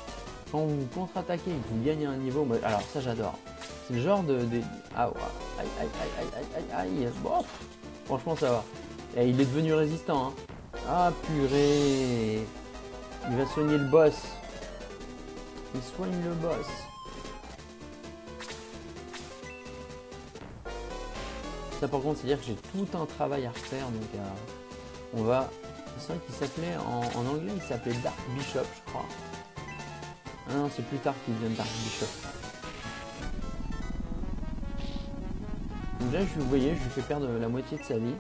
Quand vous contre-attaquez et vous gagnez un niveau, alors ça j'adore. C'est le genre de... Ah aïe aïe. Bon, franchement ça va. Et il est devenu résistant. Hein. Ah purée. Il va soigner le boss. Il soigne le boss. Ça par contre c'est dire que j'ai tout un travail à refaire donc euh, on va. C'est vrai s'appelait en, anglais il s'appelait Dark Bishop je crois. Ah non c'est plus tard qu'il devient Dark Bishop. Donc là je, vous voyez je lui fais perdre la moitié de sa vie.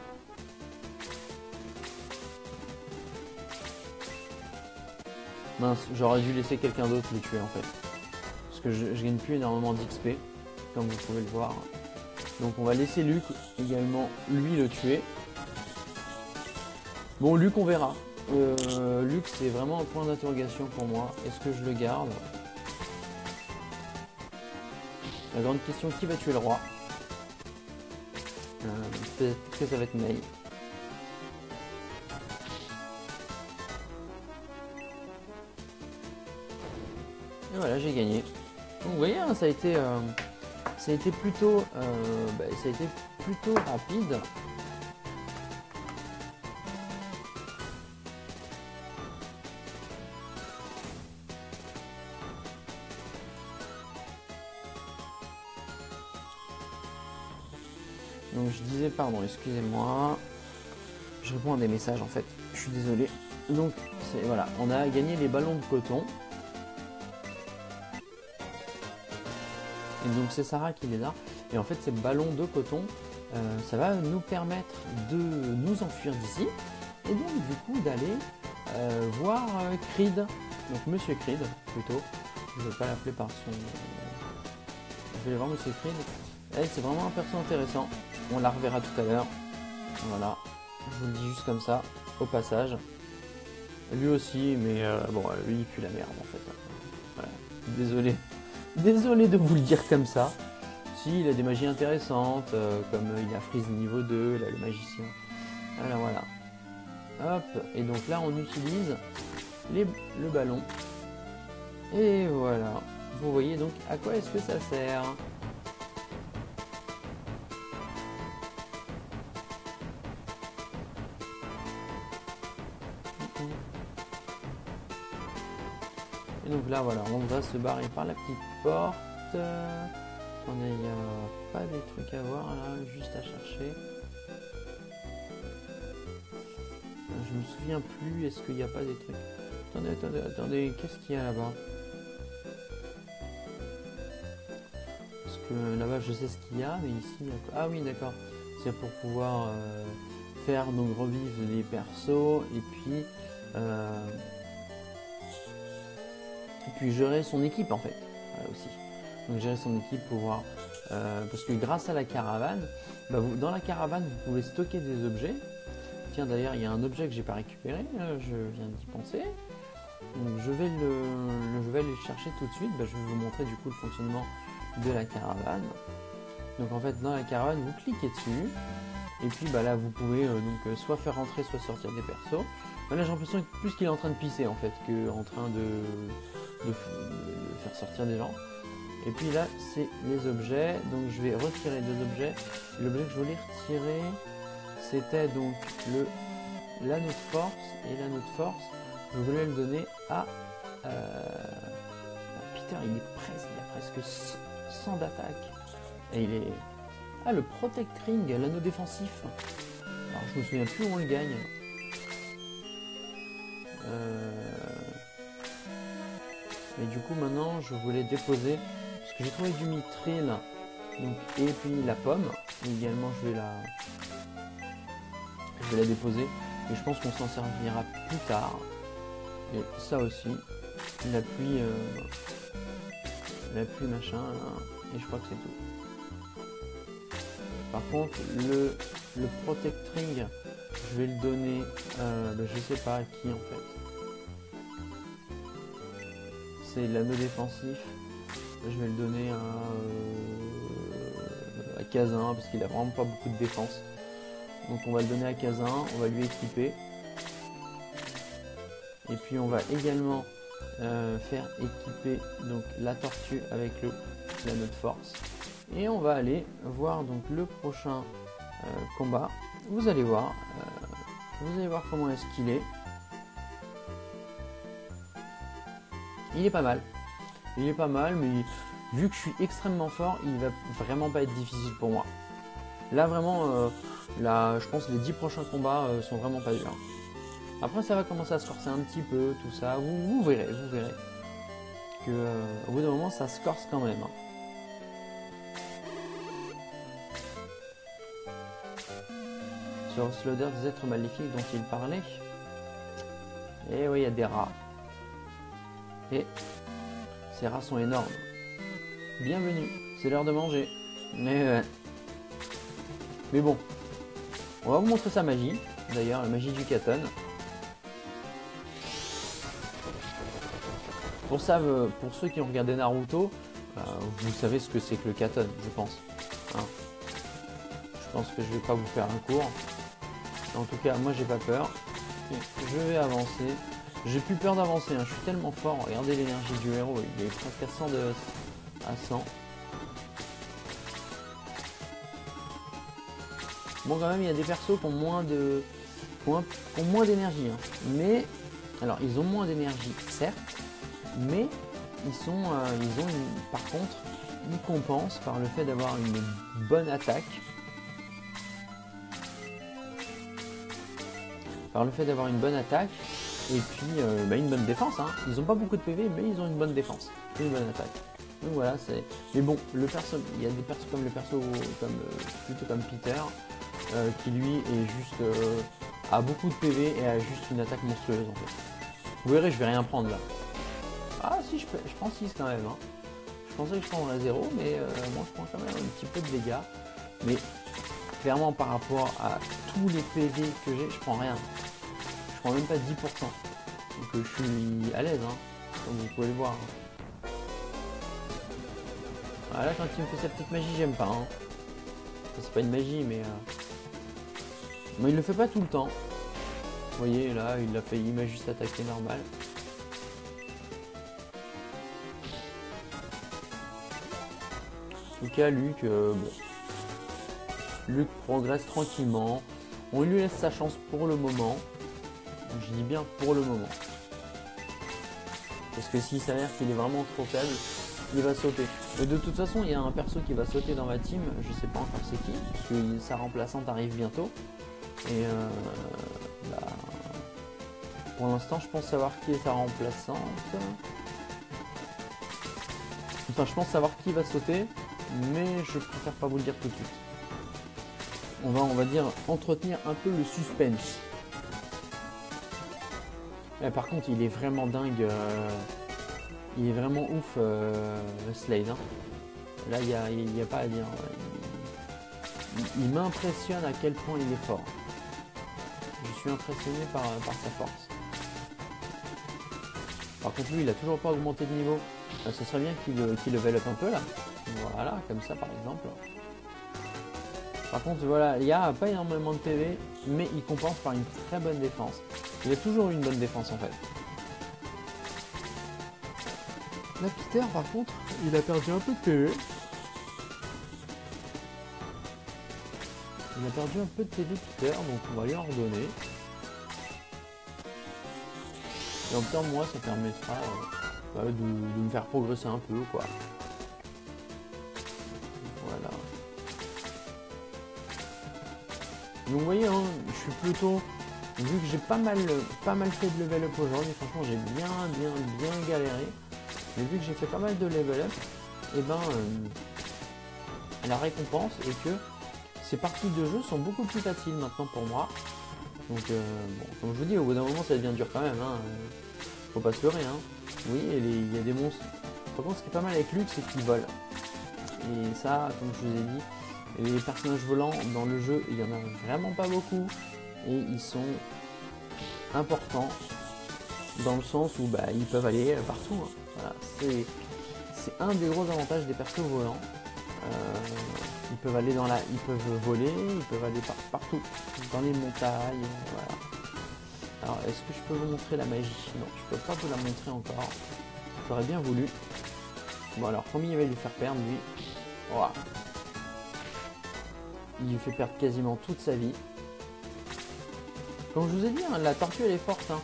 Mince, j'aurais dû laisser quelqu'un d'autre le tuer en fait. Parce que je, gagne plus énormément d'XP, comme vous pouvez le voir. Donc on va laisser Luc également lui le tuer. Bon Luc on verra. Euh, Luc c'est vraiment un point d'interrogation pour moi. Est-ce que je le garde? La grande question qui va tuer le roi? Euh, Peut-être que ça va être May. Et voilà j'ai gagné. Donc vous voyez hein, ça a été... Euh, ça a été plutôt, euh, bah, ça a été plutôt rapide. Je disais, pardon, excusez-moi. Je réponds à des messages en fait. Je suis désolé. Donc voilà, on a gagné les ballons de coton. donc c'est Sarah qui les a. Et en fait ces ballons de coton, euh, ça va nous permettre de nous enfuir d'ici. Et donc du coup d'aller euh, voir euh, Creed. Donc Monsieur Creed plutôt. Je ne vais pas l'appeler par son... Je vais aller voir Monsieur Creed. Et c'est vraiment un perso intéressant. On la reverra tout à l'heure. Voilà. Je vous le dis juste comme ça, au passage. Lui aussi, mais bon, lui il pue la merde en fait. Désolé Désolé de vous le dire comme ça. Si, il a des magies intéressantes, euh, comme il a Freeze niveau 2, là, le magicien. Alors voilà. Hop, et donc là on utilise le ballon. Et voilà. Vous voyez donc à quoi est-ce que ça sert là, voilà, on va se barrer par la petite porte. Attendez, il n'y a pas des trucs à voir là, juste à chercher. Je me souviens plus, est-ce qu'il n'y a pas des trucs? Attendez, attendez, attendez, qu'est-ce qu'il y a là-bas? Parce que là-bas, je sais ce qu'il y a, mais ici, ah oui, d'accord. C'est pour pouvoir euh, faire donc revivre les persos et puis euh, et puis gérer son équipe en fait aussi. Donc gérer son équipe, pouvoir euh, parce que grâce à la caravane, bah, dans la caravane vous pouvez stocker des objets. Tiens d'ailleurs il y a un objet que j'ai pas récupéré, je viens d'y penser. Donc je vais le, je vais le chercher tout de suite. Bah, je vais vous montrer du coup le fonctionnement de la caravane. Donc en fait dans la caravane vous cliquez dessus et puis bah là vous pouvez euh, donc euh, soit faire rentrer soit sortir des persos. Là j'ai l'impression que plus qu'il est en train de pisser en fait que en train de de, faire sortir des gens. Et puis là, c'est les objets. Donc je vais retirer deux objets. L'objet que je voulais retirer, c'était donc le l'anneau de force. Et l'anneau de force, je voulais le donner à... Euh, Peter, il est presque, il a presque 100 d'attaque. Et il est... Ah, le Protect Ring, l'anneau défensif. Alors, je me souviens plus où on le gagne. Euh... Mais du coup, maintenant, je voulais déposer, parce que j'ai trouvé du mitril, donc, et puis la pomme. également, je vais la, je vais la déposer. Et je pense qu'on s'en servira plus tard. Et ça aussi, la pluie, euh, la pluie machin, et je crois que c'est tout. Par contre, le, le Protect Ring, je vais le donner, euh, ben, je sais pas à qui en fait c'est l'anneau défensif. Je vais le donner à, euh, à parce qu'il a vraiment pas beaucoup de défense. Donc on va le donner à Kazin, on va lui équiper. Et puis on va également euh, faire équiper donc la tortue avec le l'anneau de force. Et on va aller voir donc le prochain euh, combat. Vous allez voir, vous allez voir comment est-ce qu'il est. Il est pas mal. Il est pas mal, mais vu que je suis extrêmement fort, il va vraiment pas être difficile pour moi. Là vraiment, là, je pense que les 10 prochains combats sont vraiment pas durs. Après, ça va commencer à se corser un petit peu, tout ça. Vous, verrez, vous verrez. Que, euh, au bout d'un moment, ça se corse quand même. Hein. Sur l'odeur des êtres maléfiques dont il parlait. Et eh oui, il y a des rats. Et ces rats sont énormes. Bienvenue, c'est l'heure de manger. Mais, mais bon, on va vous montrer sa magie. D'ailleurs, la magie du Katon. Pour ça, euh, pour ceux qui ont regardé Naruto, euh, vous savez ce que c'est que le katon, je pense. Hein. je pense que je vais pas vous faire un cours. En tout cas, moi j'ai pas peur. Je vais avancer. J'ai plus peur d'avancer, hein. je suis tellement fort. Regardez l'énergie du héros, il est presque à 100 de à 100. Bon quand même il y a des persos qui ont moins de. moins d'énergie. Hein. Mais. Alors ils ont moins d'énergie, certes mais ils sont, euh, ils ont par contre, ils compensent par le fait d'avoir une bonne attaque, par le fait d'avoir une bonne attaque et puis euh, bah, une bonne défense. Hein. Ils n'ont pas beaucoup de PV, mais ils ont une bonne défense une bonne attaque. Donc voilà, c'est. Mais bon, le perso, il y a des persos comme le perso comme euh, plutôt comme Peter, qui lui est juste a beaucoup de PV et a juste une attaque monstrueuse en fait. Vous verrez, je vais rien prendre là. Ah si, je, prends 6 quand même. Hein. Je pensais que je prendrais 0, mais euh, moi je prends quand même un petit peu de dégâts. Mais clairement par rapport à tous les PV que j'ai, je prends rien. Je prends même pas 10%. Donc euh, je suis à l'aise, hein, comme vous pouvez le voir. Voilà, quand il me fait sa petite magie, j'aime pas. Hein. C'est pas une magie, mais... Euh... Mais il le fait pas tout le temps. Vous voyez, là, il l'a fait, il m'a juste attaqué normal. En tout cas, Luc, euh, Luc progresse tranquillement. On lui laisse sa chance pour le moment. Je dis bien pour le moment. Parce que s'il s'avère qu'il est vraiment trop faible, il va sauter. De toute façon, il y a un perso qui va sauter dans ma team. Je sais pas encore c'est qui, parce sa remplaçante arrive bientôt. Et euh, bah, pour l'instant, je pense savoir qui est sa remplaçante. Enfin, je pense savoir qui va sauter mais je préfère pas vous le dire tout de suite. On va, on va dire, entretenir un peu le suspense. Par contre, il est vraiment dingue. Euh, il est vraiment ouf, euh, Slade. Hein. Là, il n'y a, a, pas à dire. Il, m'impressionne à quel point il est fort. Je suis impressionné par, sa force. Par contre, lui, il a toujours pas augmenté de niveau. Euh, ce serait bien qu'il level up un peu là. Voilà, comme ça par exemple. Par contre, voilà, il n'y a pas énormément de PV, mais il compense par une très bonne défense. Il a toujours une bonne défense en fait. La Peter, par contre, il a perdu un peu de PV. Il a perdu un peu de PV Peter, donc on va lui en redonner. Et en même temps, moi, ça permettra euh, bah, de, de me faire progresser un peu, quoi. Donc vous voyez, hein, je suis plutôt, vu que j'ai pas mal, pas mal fait de level up aujourd'hui, franchement j'ai bien, bien, bien galéré. Mais vu que j'ai fait pas mal de level up, et eh ben euh, la récompense est que ces parties de jeu sont beaucoup plus faciles maintenant pour moi. Donc euh, bon, comme je vous dis, au bout d'un moment ça devient dur quand même. Hein. Faut pas se leurrer. Hein. Oui, il y a des monstres. Par contre, ce qui est pas mal avec Luke, c'est qu'il vole. Et ça, comme je vous ai dit, les personnages volants dans le jeu, il n'y en a vraiment pas beaucoup. Et ils sont importants dans le sens où bah, ils peuvent aller partout. Hein. c'est un des gros avantages des persos volants. Euh, ils peuvent aller dans la, ils peuvent voler, ils peuvent aller partout, dans les montagnes. Alors, est-ce que je peux vous montrer la magie? Non, je peux pas vous la montrer encore. J'aurais bien voulu. Bon, alors, combien il va lui faire perdre, lui. Il lui fait perdre quasiment toute sa vie. Comme je vous ai dit, hein, la tortue, elle est forte. Hein.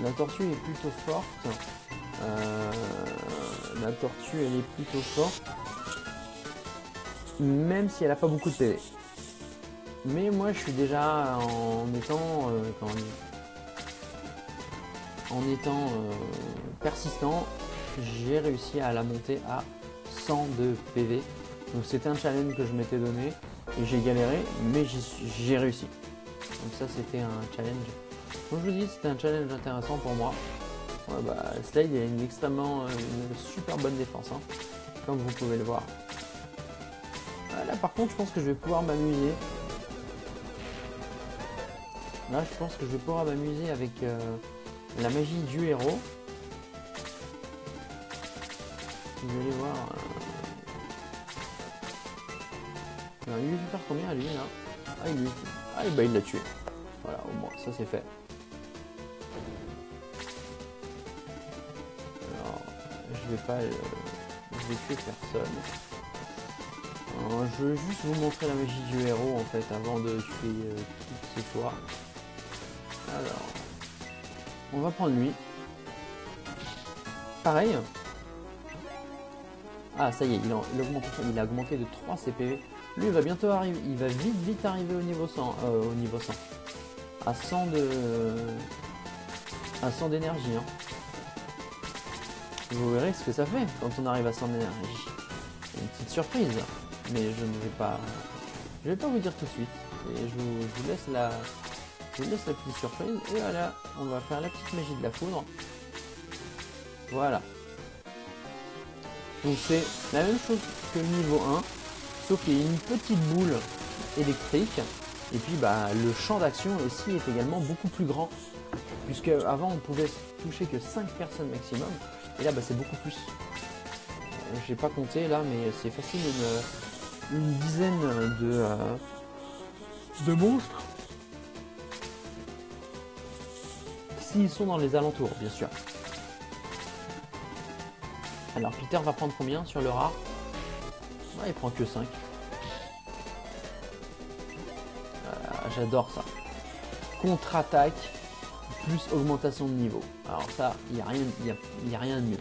La tortue est plutôt forte. Euh, la tortue, elle est plutôt forte. Même si elle a pas beaucoup de PV. Mais moi, je suis déjà en étant... Euh, En étant euh, persistant, j'ai réussi à la monter à 102 PV. Donc c'était un challenge que je m'étais donné et j'ai galéré, mais j'ai réussi. Donc ça c'était un challenge comme je vous dis, c'était un challenge intéressant pour moi. bah, Slade a une extrêmement une super bonne défense, hein, comme vous pouvez le voir. Là par contre je pense que je vais pouvoir m'amuser. Là je pense que je vais pouvoir m'amuser avec euh, la magie du héros. Vous allez voir. Euh, il lui fait faire combien lui là? Ah il lui. Ah bah il l'a tué. Voilà, au moins ça c'est fait. je vais pas euh, je vais tuer personne. je veux juste vous montrer la magie du héros en fait avant de tuer euh, qui ce soit. Alors, on va prendre lui. Pareil. Ah ça y est, il a, augmenté, il a augmenté de 3 CPV. Lui il va bientôt arriver, il va vite vite arriver au niveau 100, euh, au niveau 100. À 100 de... à 100 d'énergie. Hein. Vous verrez ce que ça fait quand on arrive à son énergie. Une petite surprise, mais je ne vais pas, je vais pas vous dire tout de suite. Et je vous, laisse la, je vous laisse la petite surprise. Et voilà, on va faire la petite magie de la foudre. Voilà. Donc c'est la même chose que niveau 1, sauf qu'il y a une petite boule électrique. Et puis bah le champ d'action aussi est également beaucoup plus grand. Puisque avant on pouvait toucher que 5 personnes maximum. Et là, bah, c'est beaucoup plus. J'ai pas compté là, mais c'est facile une, dizaine de, euh, de monstres. S'ils sont dans les alentours, bien sûr. Alors, Peter va prendre combien sur le rare ah, Il prend que 5. J'adore ça. Contre-attaque plus augmentation de niveau. Alors ça, il n'y a, rien, y a, rien de mieux.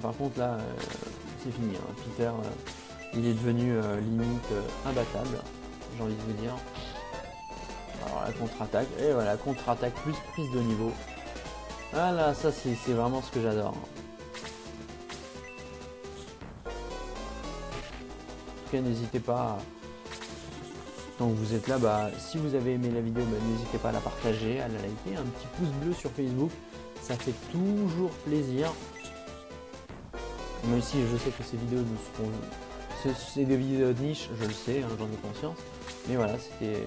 par contre là, euh, c'est fini. Hein. Peter, euh, il est devenu euh, limite imbattable, j'ai envie de vous dire. Alors la contre-attaque, et voilà, contre-attaque plus prise de niveau. Ah là, ça c'est vraiment ce que j'adore. En n'hésitez pas à donc vous êtes là, bah, si vous avez aimé la vidéo, bah, n'hésitez pas à la partager, à la liker, un petit pouce bleu sur Facebook, ça fait toujours plaisir. Même si je sais que ces vidéos ne seront... C'est des vidéos de niche, je le sais, hein, j'en ai conscience. Mais voilà, c'était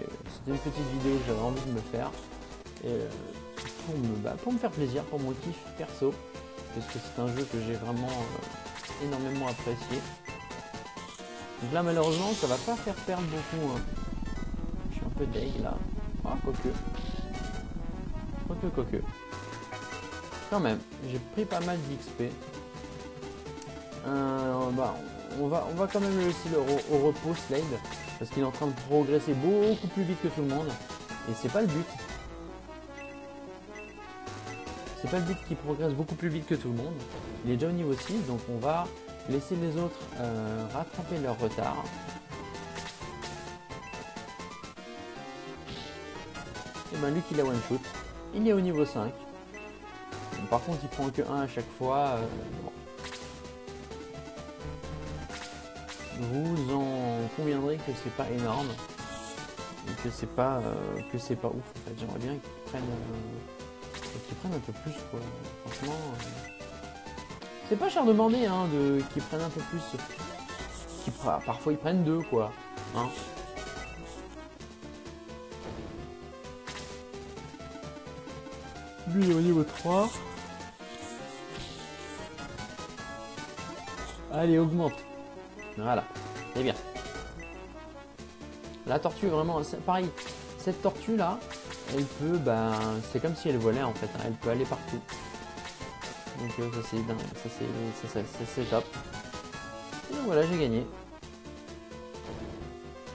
une petite vidéo que j'avais envie de me faire. Euh, pour, me, bah, pour me faire plaisir, pour mon kiff perso. Parce que c'est un jeu que j'ai vraiment euh, énormément apprécié. Donc là malheureusement ça va pas faire perdre beaucoup. Hein peu là. Ah, quoique. Quoique, quoique. Quand même, j'ai pris pas mal d'XP. Euh, bah, on, va, on va quand même le laisser au, repos Slade. Parce qu'il est en train de progresser beaucoup plus vite que tout le monde. Et c'est pas le but. C'est pas le but qu'il progresse beaucoup plus vite que tout le monde. Il est déjà au niveau 6, donc on va laisser les autres euh, rattraper leur retard. et ben lui qui l'a one shot. Il est au niveau 5. par contre il prend que 1 à chaque fois. Euh, Vous en conviendrez que c'est pas énorme. Et que c'est pas euh, que c'est pas ouf en fait. J'aimerais bien qu'ils prennent euh, prennent un peu plus quoi. Franchement. C'est pas cher de demander hein, de qu'ils prennent un peu plus. parfois ils prennent deux quoi. Hein Lui au niveau 3. Allez, augmente. Voilà. C'est bien. La tortue, vraiment, pareil. Cette tortue là, elle peut, ben, c'est comme si elle volait en fait. hein, Elle peut aller partout. Donc euh, ça c'est dingue, ça c'est, ça, ça- c'est top. Et donc voilà, j'ai gagné.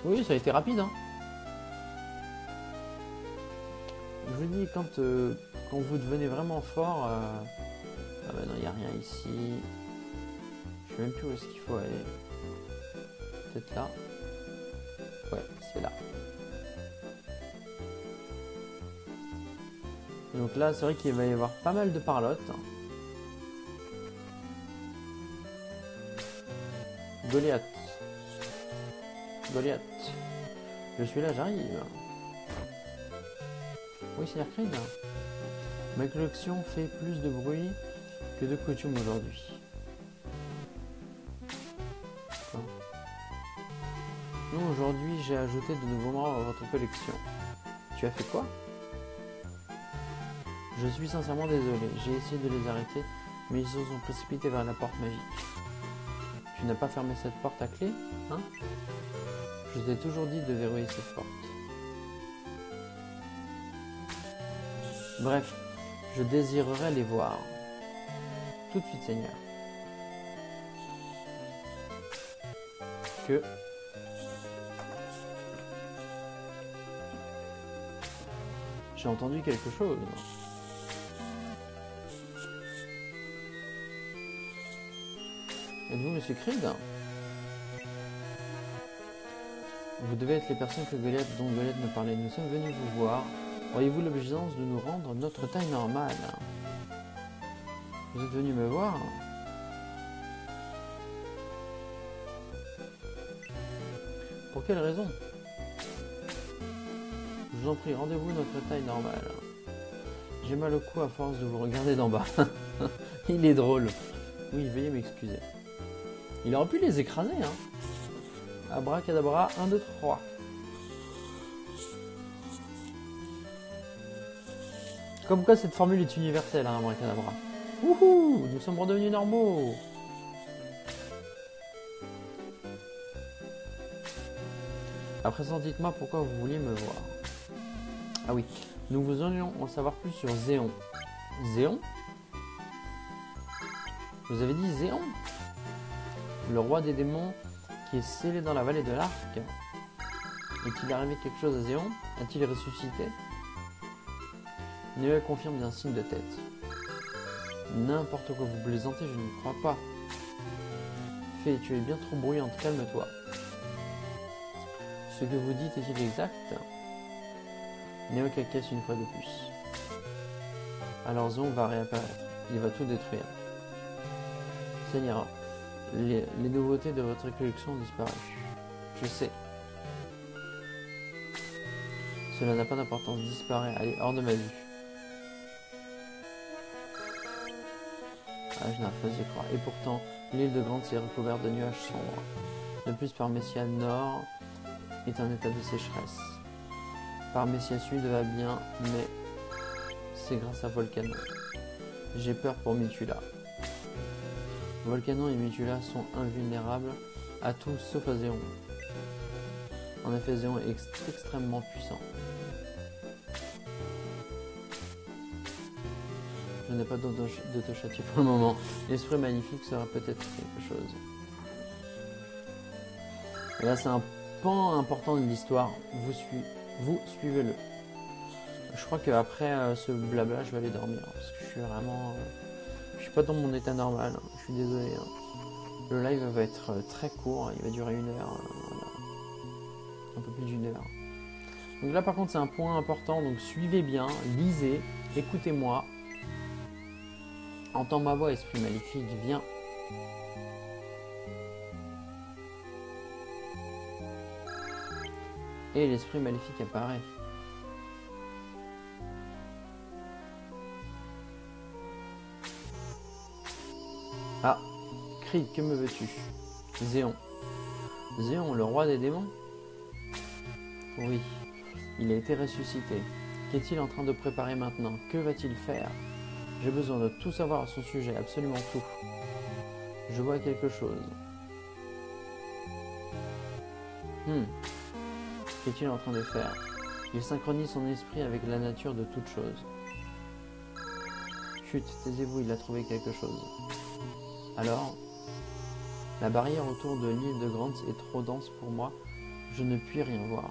Oui, ça a été rapide. Hein. Je vous dis, quand, euh, quand vous devenez vraiment fort... euh, Ah bah non, il n'y a rien ici. Je sais même plus où est-ce qu'il faut aller. Peut-être là. Ouais, c'est là. Donc là, c'est vrai qu'il va y avoir pas mal de parlottes. Goliath. Goliath. Je suis là, j'arrive. Oui, c'est Creed. Ma collection fait plus de bruit que de coutume aujourd'hui. Non, aujourd'hui, j'ai ajouté de nouveaux membres à votre collection. Tu as fait quoi? Je suis sincèrement désolé. J'ai essayé de les arrêter, mais ils se sont précipités vers la porte magique. Tu n'as pas fermé cette porte à clé, hein? Je t'ai toujours dit de verrouiller cette porte. Bref, je désirerais les voir. Tout de suite, Seigneur. Que j'ai entendu quelque chose. Êtes-vous Monsieur Creed Vous devez être les personnes que Goliath, dont Goliath me parlait. Nous sommes venus vous voir. Auriez-vous l'obéissance de nous rendre notre taille normale Vous êtes venu me voir Pour quelle raison Je vous en prie, rendez-vous notre taille normale. J'ai mal au cou à force de vous regarder d'en bas. Il est drôle. Oui, veuillez m'excuser. Il aurait pu les écraser, hein. Abracadabra, 1, 2, 3. Comme quoi cette formule est universelle, hein, Abracadabra. Wouhou Nous sommes redevenus normaux À présent, dites-moi pourquoi vous vouliez me voir. Ah oui, nous vous en savoir plus sur Zéon. Zéon? Vous avez dit Zéon? Le roi des démons qui est scellé dans la vallée de l'Arc. Est-il arrivé quelque chose à Zéon? A-t-il ressuscité? Néo confirme d'un signe de tête. N'importe quoi, vous plaisantez, je ne crois pas. Fée, tu es bien trop bruyante, calme-toi. Ce que vous dites est-il exact? Néo cacasse une fois de plus. Alors Zon va réapparaître. Il va tout détruire. Seigneur, les, nouveautés de votre collection ont disparu. Je sais. Cela n'a pas d'importance. Disparaît. Allez, hors de ma vue. Ah, je n'arrive pas y croire. Et pourtant, l'île de Grande s'est recouverte de nuages sombres. De plus, par Messia Nord est en état de sécheresse. Par Messia Sud va bien, mais c'est grâce à Volcano. J'ai peur pour Mitula. Volcano et Mitula sont invulnérables à tout sauf à Zéon. En effet, Zéon est ex- extrêmement puissant. Je n'ai pas d'auto-châtier pour le moment. L'esprit magnifique sera peut-être quelque chose. Là, c'est un pan important de l'histoire. Vous suivez-le. Je crois qu'après euh, ce blabla, je vais aller dormir. Parce que je suis vraiment. euh, je suis pas dans mon état normal. Je suis désolé. hein. Le live va être euh, très court. Il va durer une heure. Un peu plus d'une heure. Donc là, par contre, c'est un point important. Donc suivez bien, lisez, écoutez-moi. Entends ma voix, esprit maléfique, viens. Et l'esprit maléfique apparaît. Creed, que me veux-tu? Zéon. Zéon, le roi des démons? Oui, il a été ressuscité. Qu'est-il en train de préparer maintenant? Que va-t-il faire? J'ai besoin de tout savoir à son sujet, absolument tout. Je vois quelque chose. Hmm. Qu'est-il en train de faire? Il synchronise son esprit avec la nature de toute chose. Chut, taisez-vous, il a trouvé quelque chose. Alors? La barrière autour de l'île de Grants est trop dense pour moi. Je ne puis rien voir.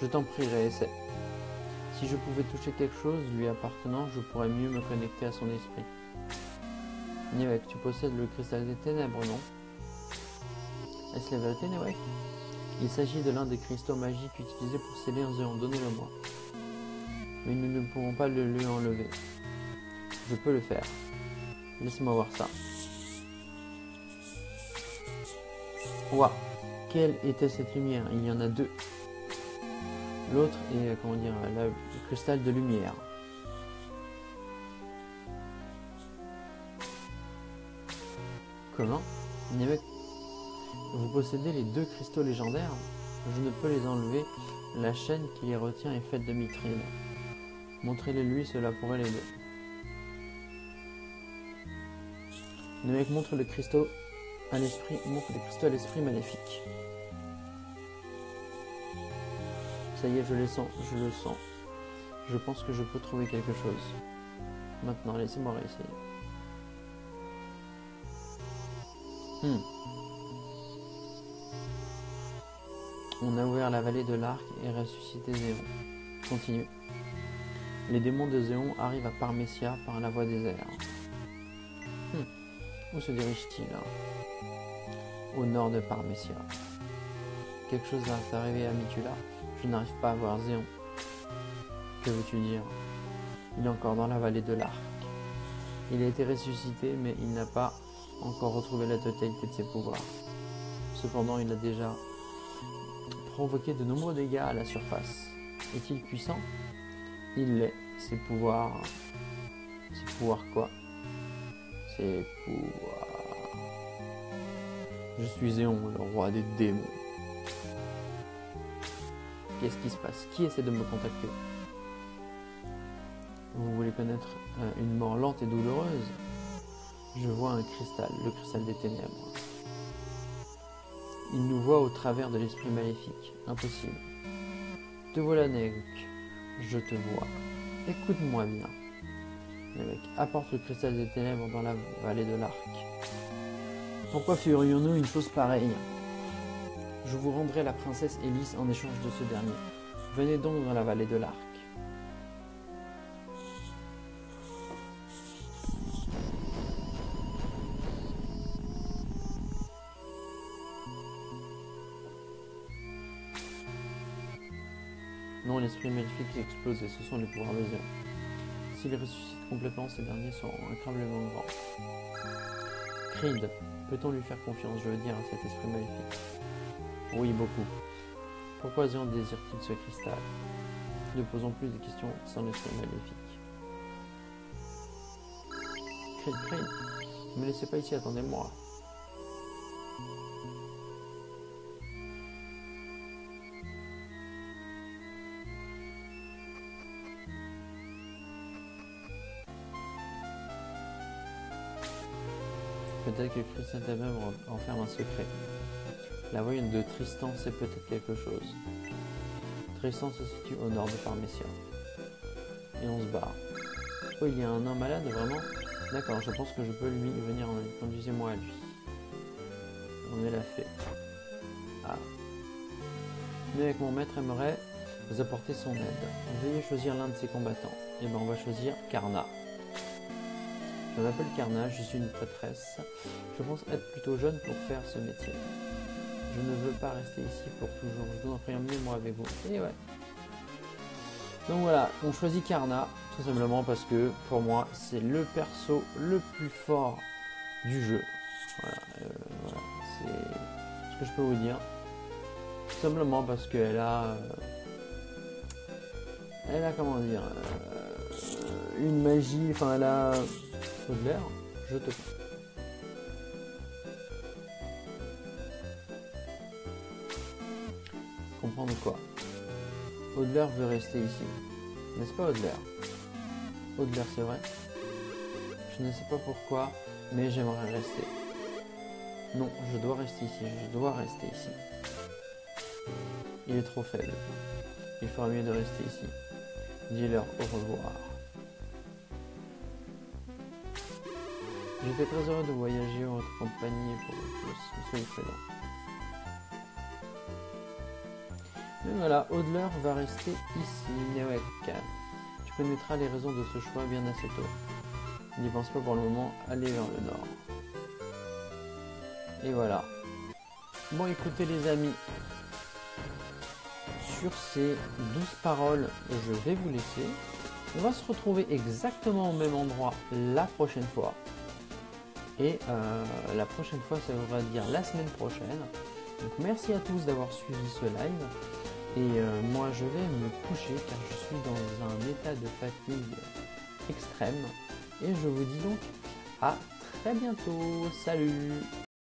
Je t'en prierai, essaie. Si je pouvais toucher quelque chose lui appartenant, je pourrais mieux me connecter à son esprit. Nivek, tu possèdes le cristal des ténèbres, non? Est-ce la vérité, Nivek? Il s'agit de l'un des cristaux magiques utilisés pour sceller un zéon. Donnez-le-moi. Mais nous ne pourrons pas le lui enlever. Je peux le faire. Laisse-moi voir ça. Ouah Quelle était cette lumière? Il y en a deux. L'autre est, comment dire, le cristal de lumière. Comment? Vous possédez les deux cristaux légendaires Je ne peux les enlever. La chaîne qui les retient est faite de mitril. Montrez-les lui, cela pourrait l'aider. Nemec montre le cristaux à l'esprit, montre les cristaux à l'esprit maléfique. Ça y est, je les sens, je le sens. Je pense que je peux trouver quelque chose. Maintenant, laissez-moi réessayer. Hmm. On a ouvert la vallée de l'arc et ressuscité Zéon. Continue. Les démons de Zéon arrivent à Parmesia par la voie des airs. Hmm. Où se dirige-t-il hein? Au nord de Parmesia. Quelque chose va arriver à Mitula. Je n'arrive pas à voir Zéon. Que veux-tu dire? Il est encore dans la vallée de l'Arc. Il a été ressuscité, mais il n'a pas encore retrouvé la totalité de ses pouvoirs. Cependant, il a déjà provoqué de nombreux dégâts à la surface. Est-il puissant? Il l'est. Ses pouvoirs. Ses pouvoirs quoi? Ses pouvoirs. Je suis Zéon, le roi des démons. Qu'est-ce qui se passe? Qui essaie de me contacter? Vous voulez connaître euh, une mort lente et douloureuse? Je vois un cristal, le cristal des ténèbres. Il nous voit au travers de l'esprit maléfique. Impossible. Te voilà, Neuk. Je te vois. Écoute-moi bien. Le apporte le cristal des ténèbres dans la vallée de l'arc. Pourquoi ferions-nous une chose pareille? Je vous rendrai la princesse Élise en échange de ce dernier. Venez donc dans la vallée de l'Arc. Non, l'esprit maléfique explose et ce sont les pouvoirs de Zéon. S'ils ressuscitent complètement, ces derniers seront incroyablement grands. Creed, peut-on lui faire confiance, je veux dire, à cet esprit maléfique oui, beaucoup. Pourquoi Zion désire-t-il ce cristal? Ne posons plus de questions sans l'esprit maléfique. Creed, Creed, ne me laissez pas ici, attendez-moi. Peut-être que Christ Saint-Amène enferme un secret. La voyante de Tristan sait peut-être quelque chose. Tristan se situe au nord de Parmesia. Et on se barre. Oh, il y a un homme malade, vraiment D'accord, je pense que je peux lui venir en. Conduisez-moi à lui. On est la fée. Ah. Mais avec mon maître aimerait vous apporter son aide. Veuillez choisir l'un de ses combattants. Et eh bien, on va choisir Karna. Je m'appelle Karna, je suis une prêtresse. Je pense être plutôt jeune pour faire ce métier. Je ne veux pas rester ici pour toujours. Je vous en prie, emmenez-moi avec vous. Et ouais. Donc voilà, on choisit Karna, tout simplement parce que pour moi, c'est le perso le plus fort du jeu. Voilà, euh, c'est ce que je peux vous dire. Tout simplement parce qu'elle a. Euh, elle a, comment dire. Euh, une magie, enfin, elle a. l'air, je te comprendre quoi? Audelaire veut rester ici. N'est-ce pas, Audelaire? Au-delà, c'est vrai? Je ne sais pas pourquoi, mais j'aimerais rester. Non, je dois rester ici, je dois rester ici. Il est trop faible. Il fera mieux de rester ici. Dis-leur au revoir. J'étais très heureux de voyager en votre compagnie pour tous. Soyez présents. Mais voilà, Audler va rester ici, Newek. Tu connaîtras les raisons de ce choix bien assez tôt. N'y pense pas pour le moment, allez vers le nord. Et voilà. Bon, écoutez les amis, sur ces douze paroles, je vais vous laisser. On va se retrouver exactement au même endroit la prochaine fois. Et euh, la prochaine fois, ça voudra dire la semaine prochaine. Donc merci à tous d'avoir suivi ce live. Et euh, moi, je vais me coucher car je suis dans un état de fatigue extrême. Et je vous dis donc à très bientôt. Salut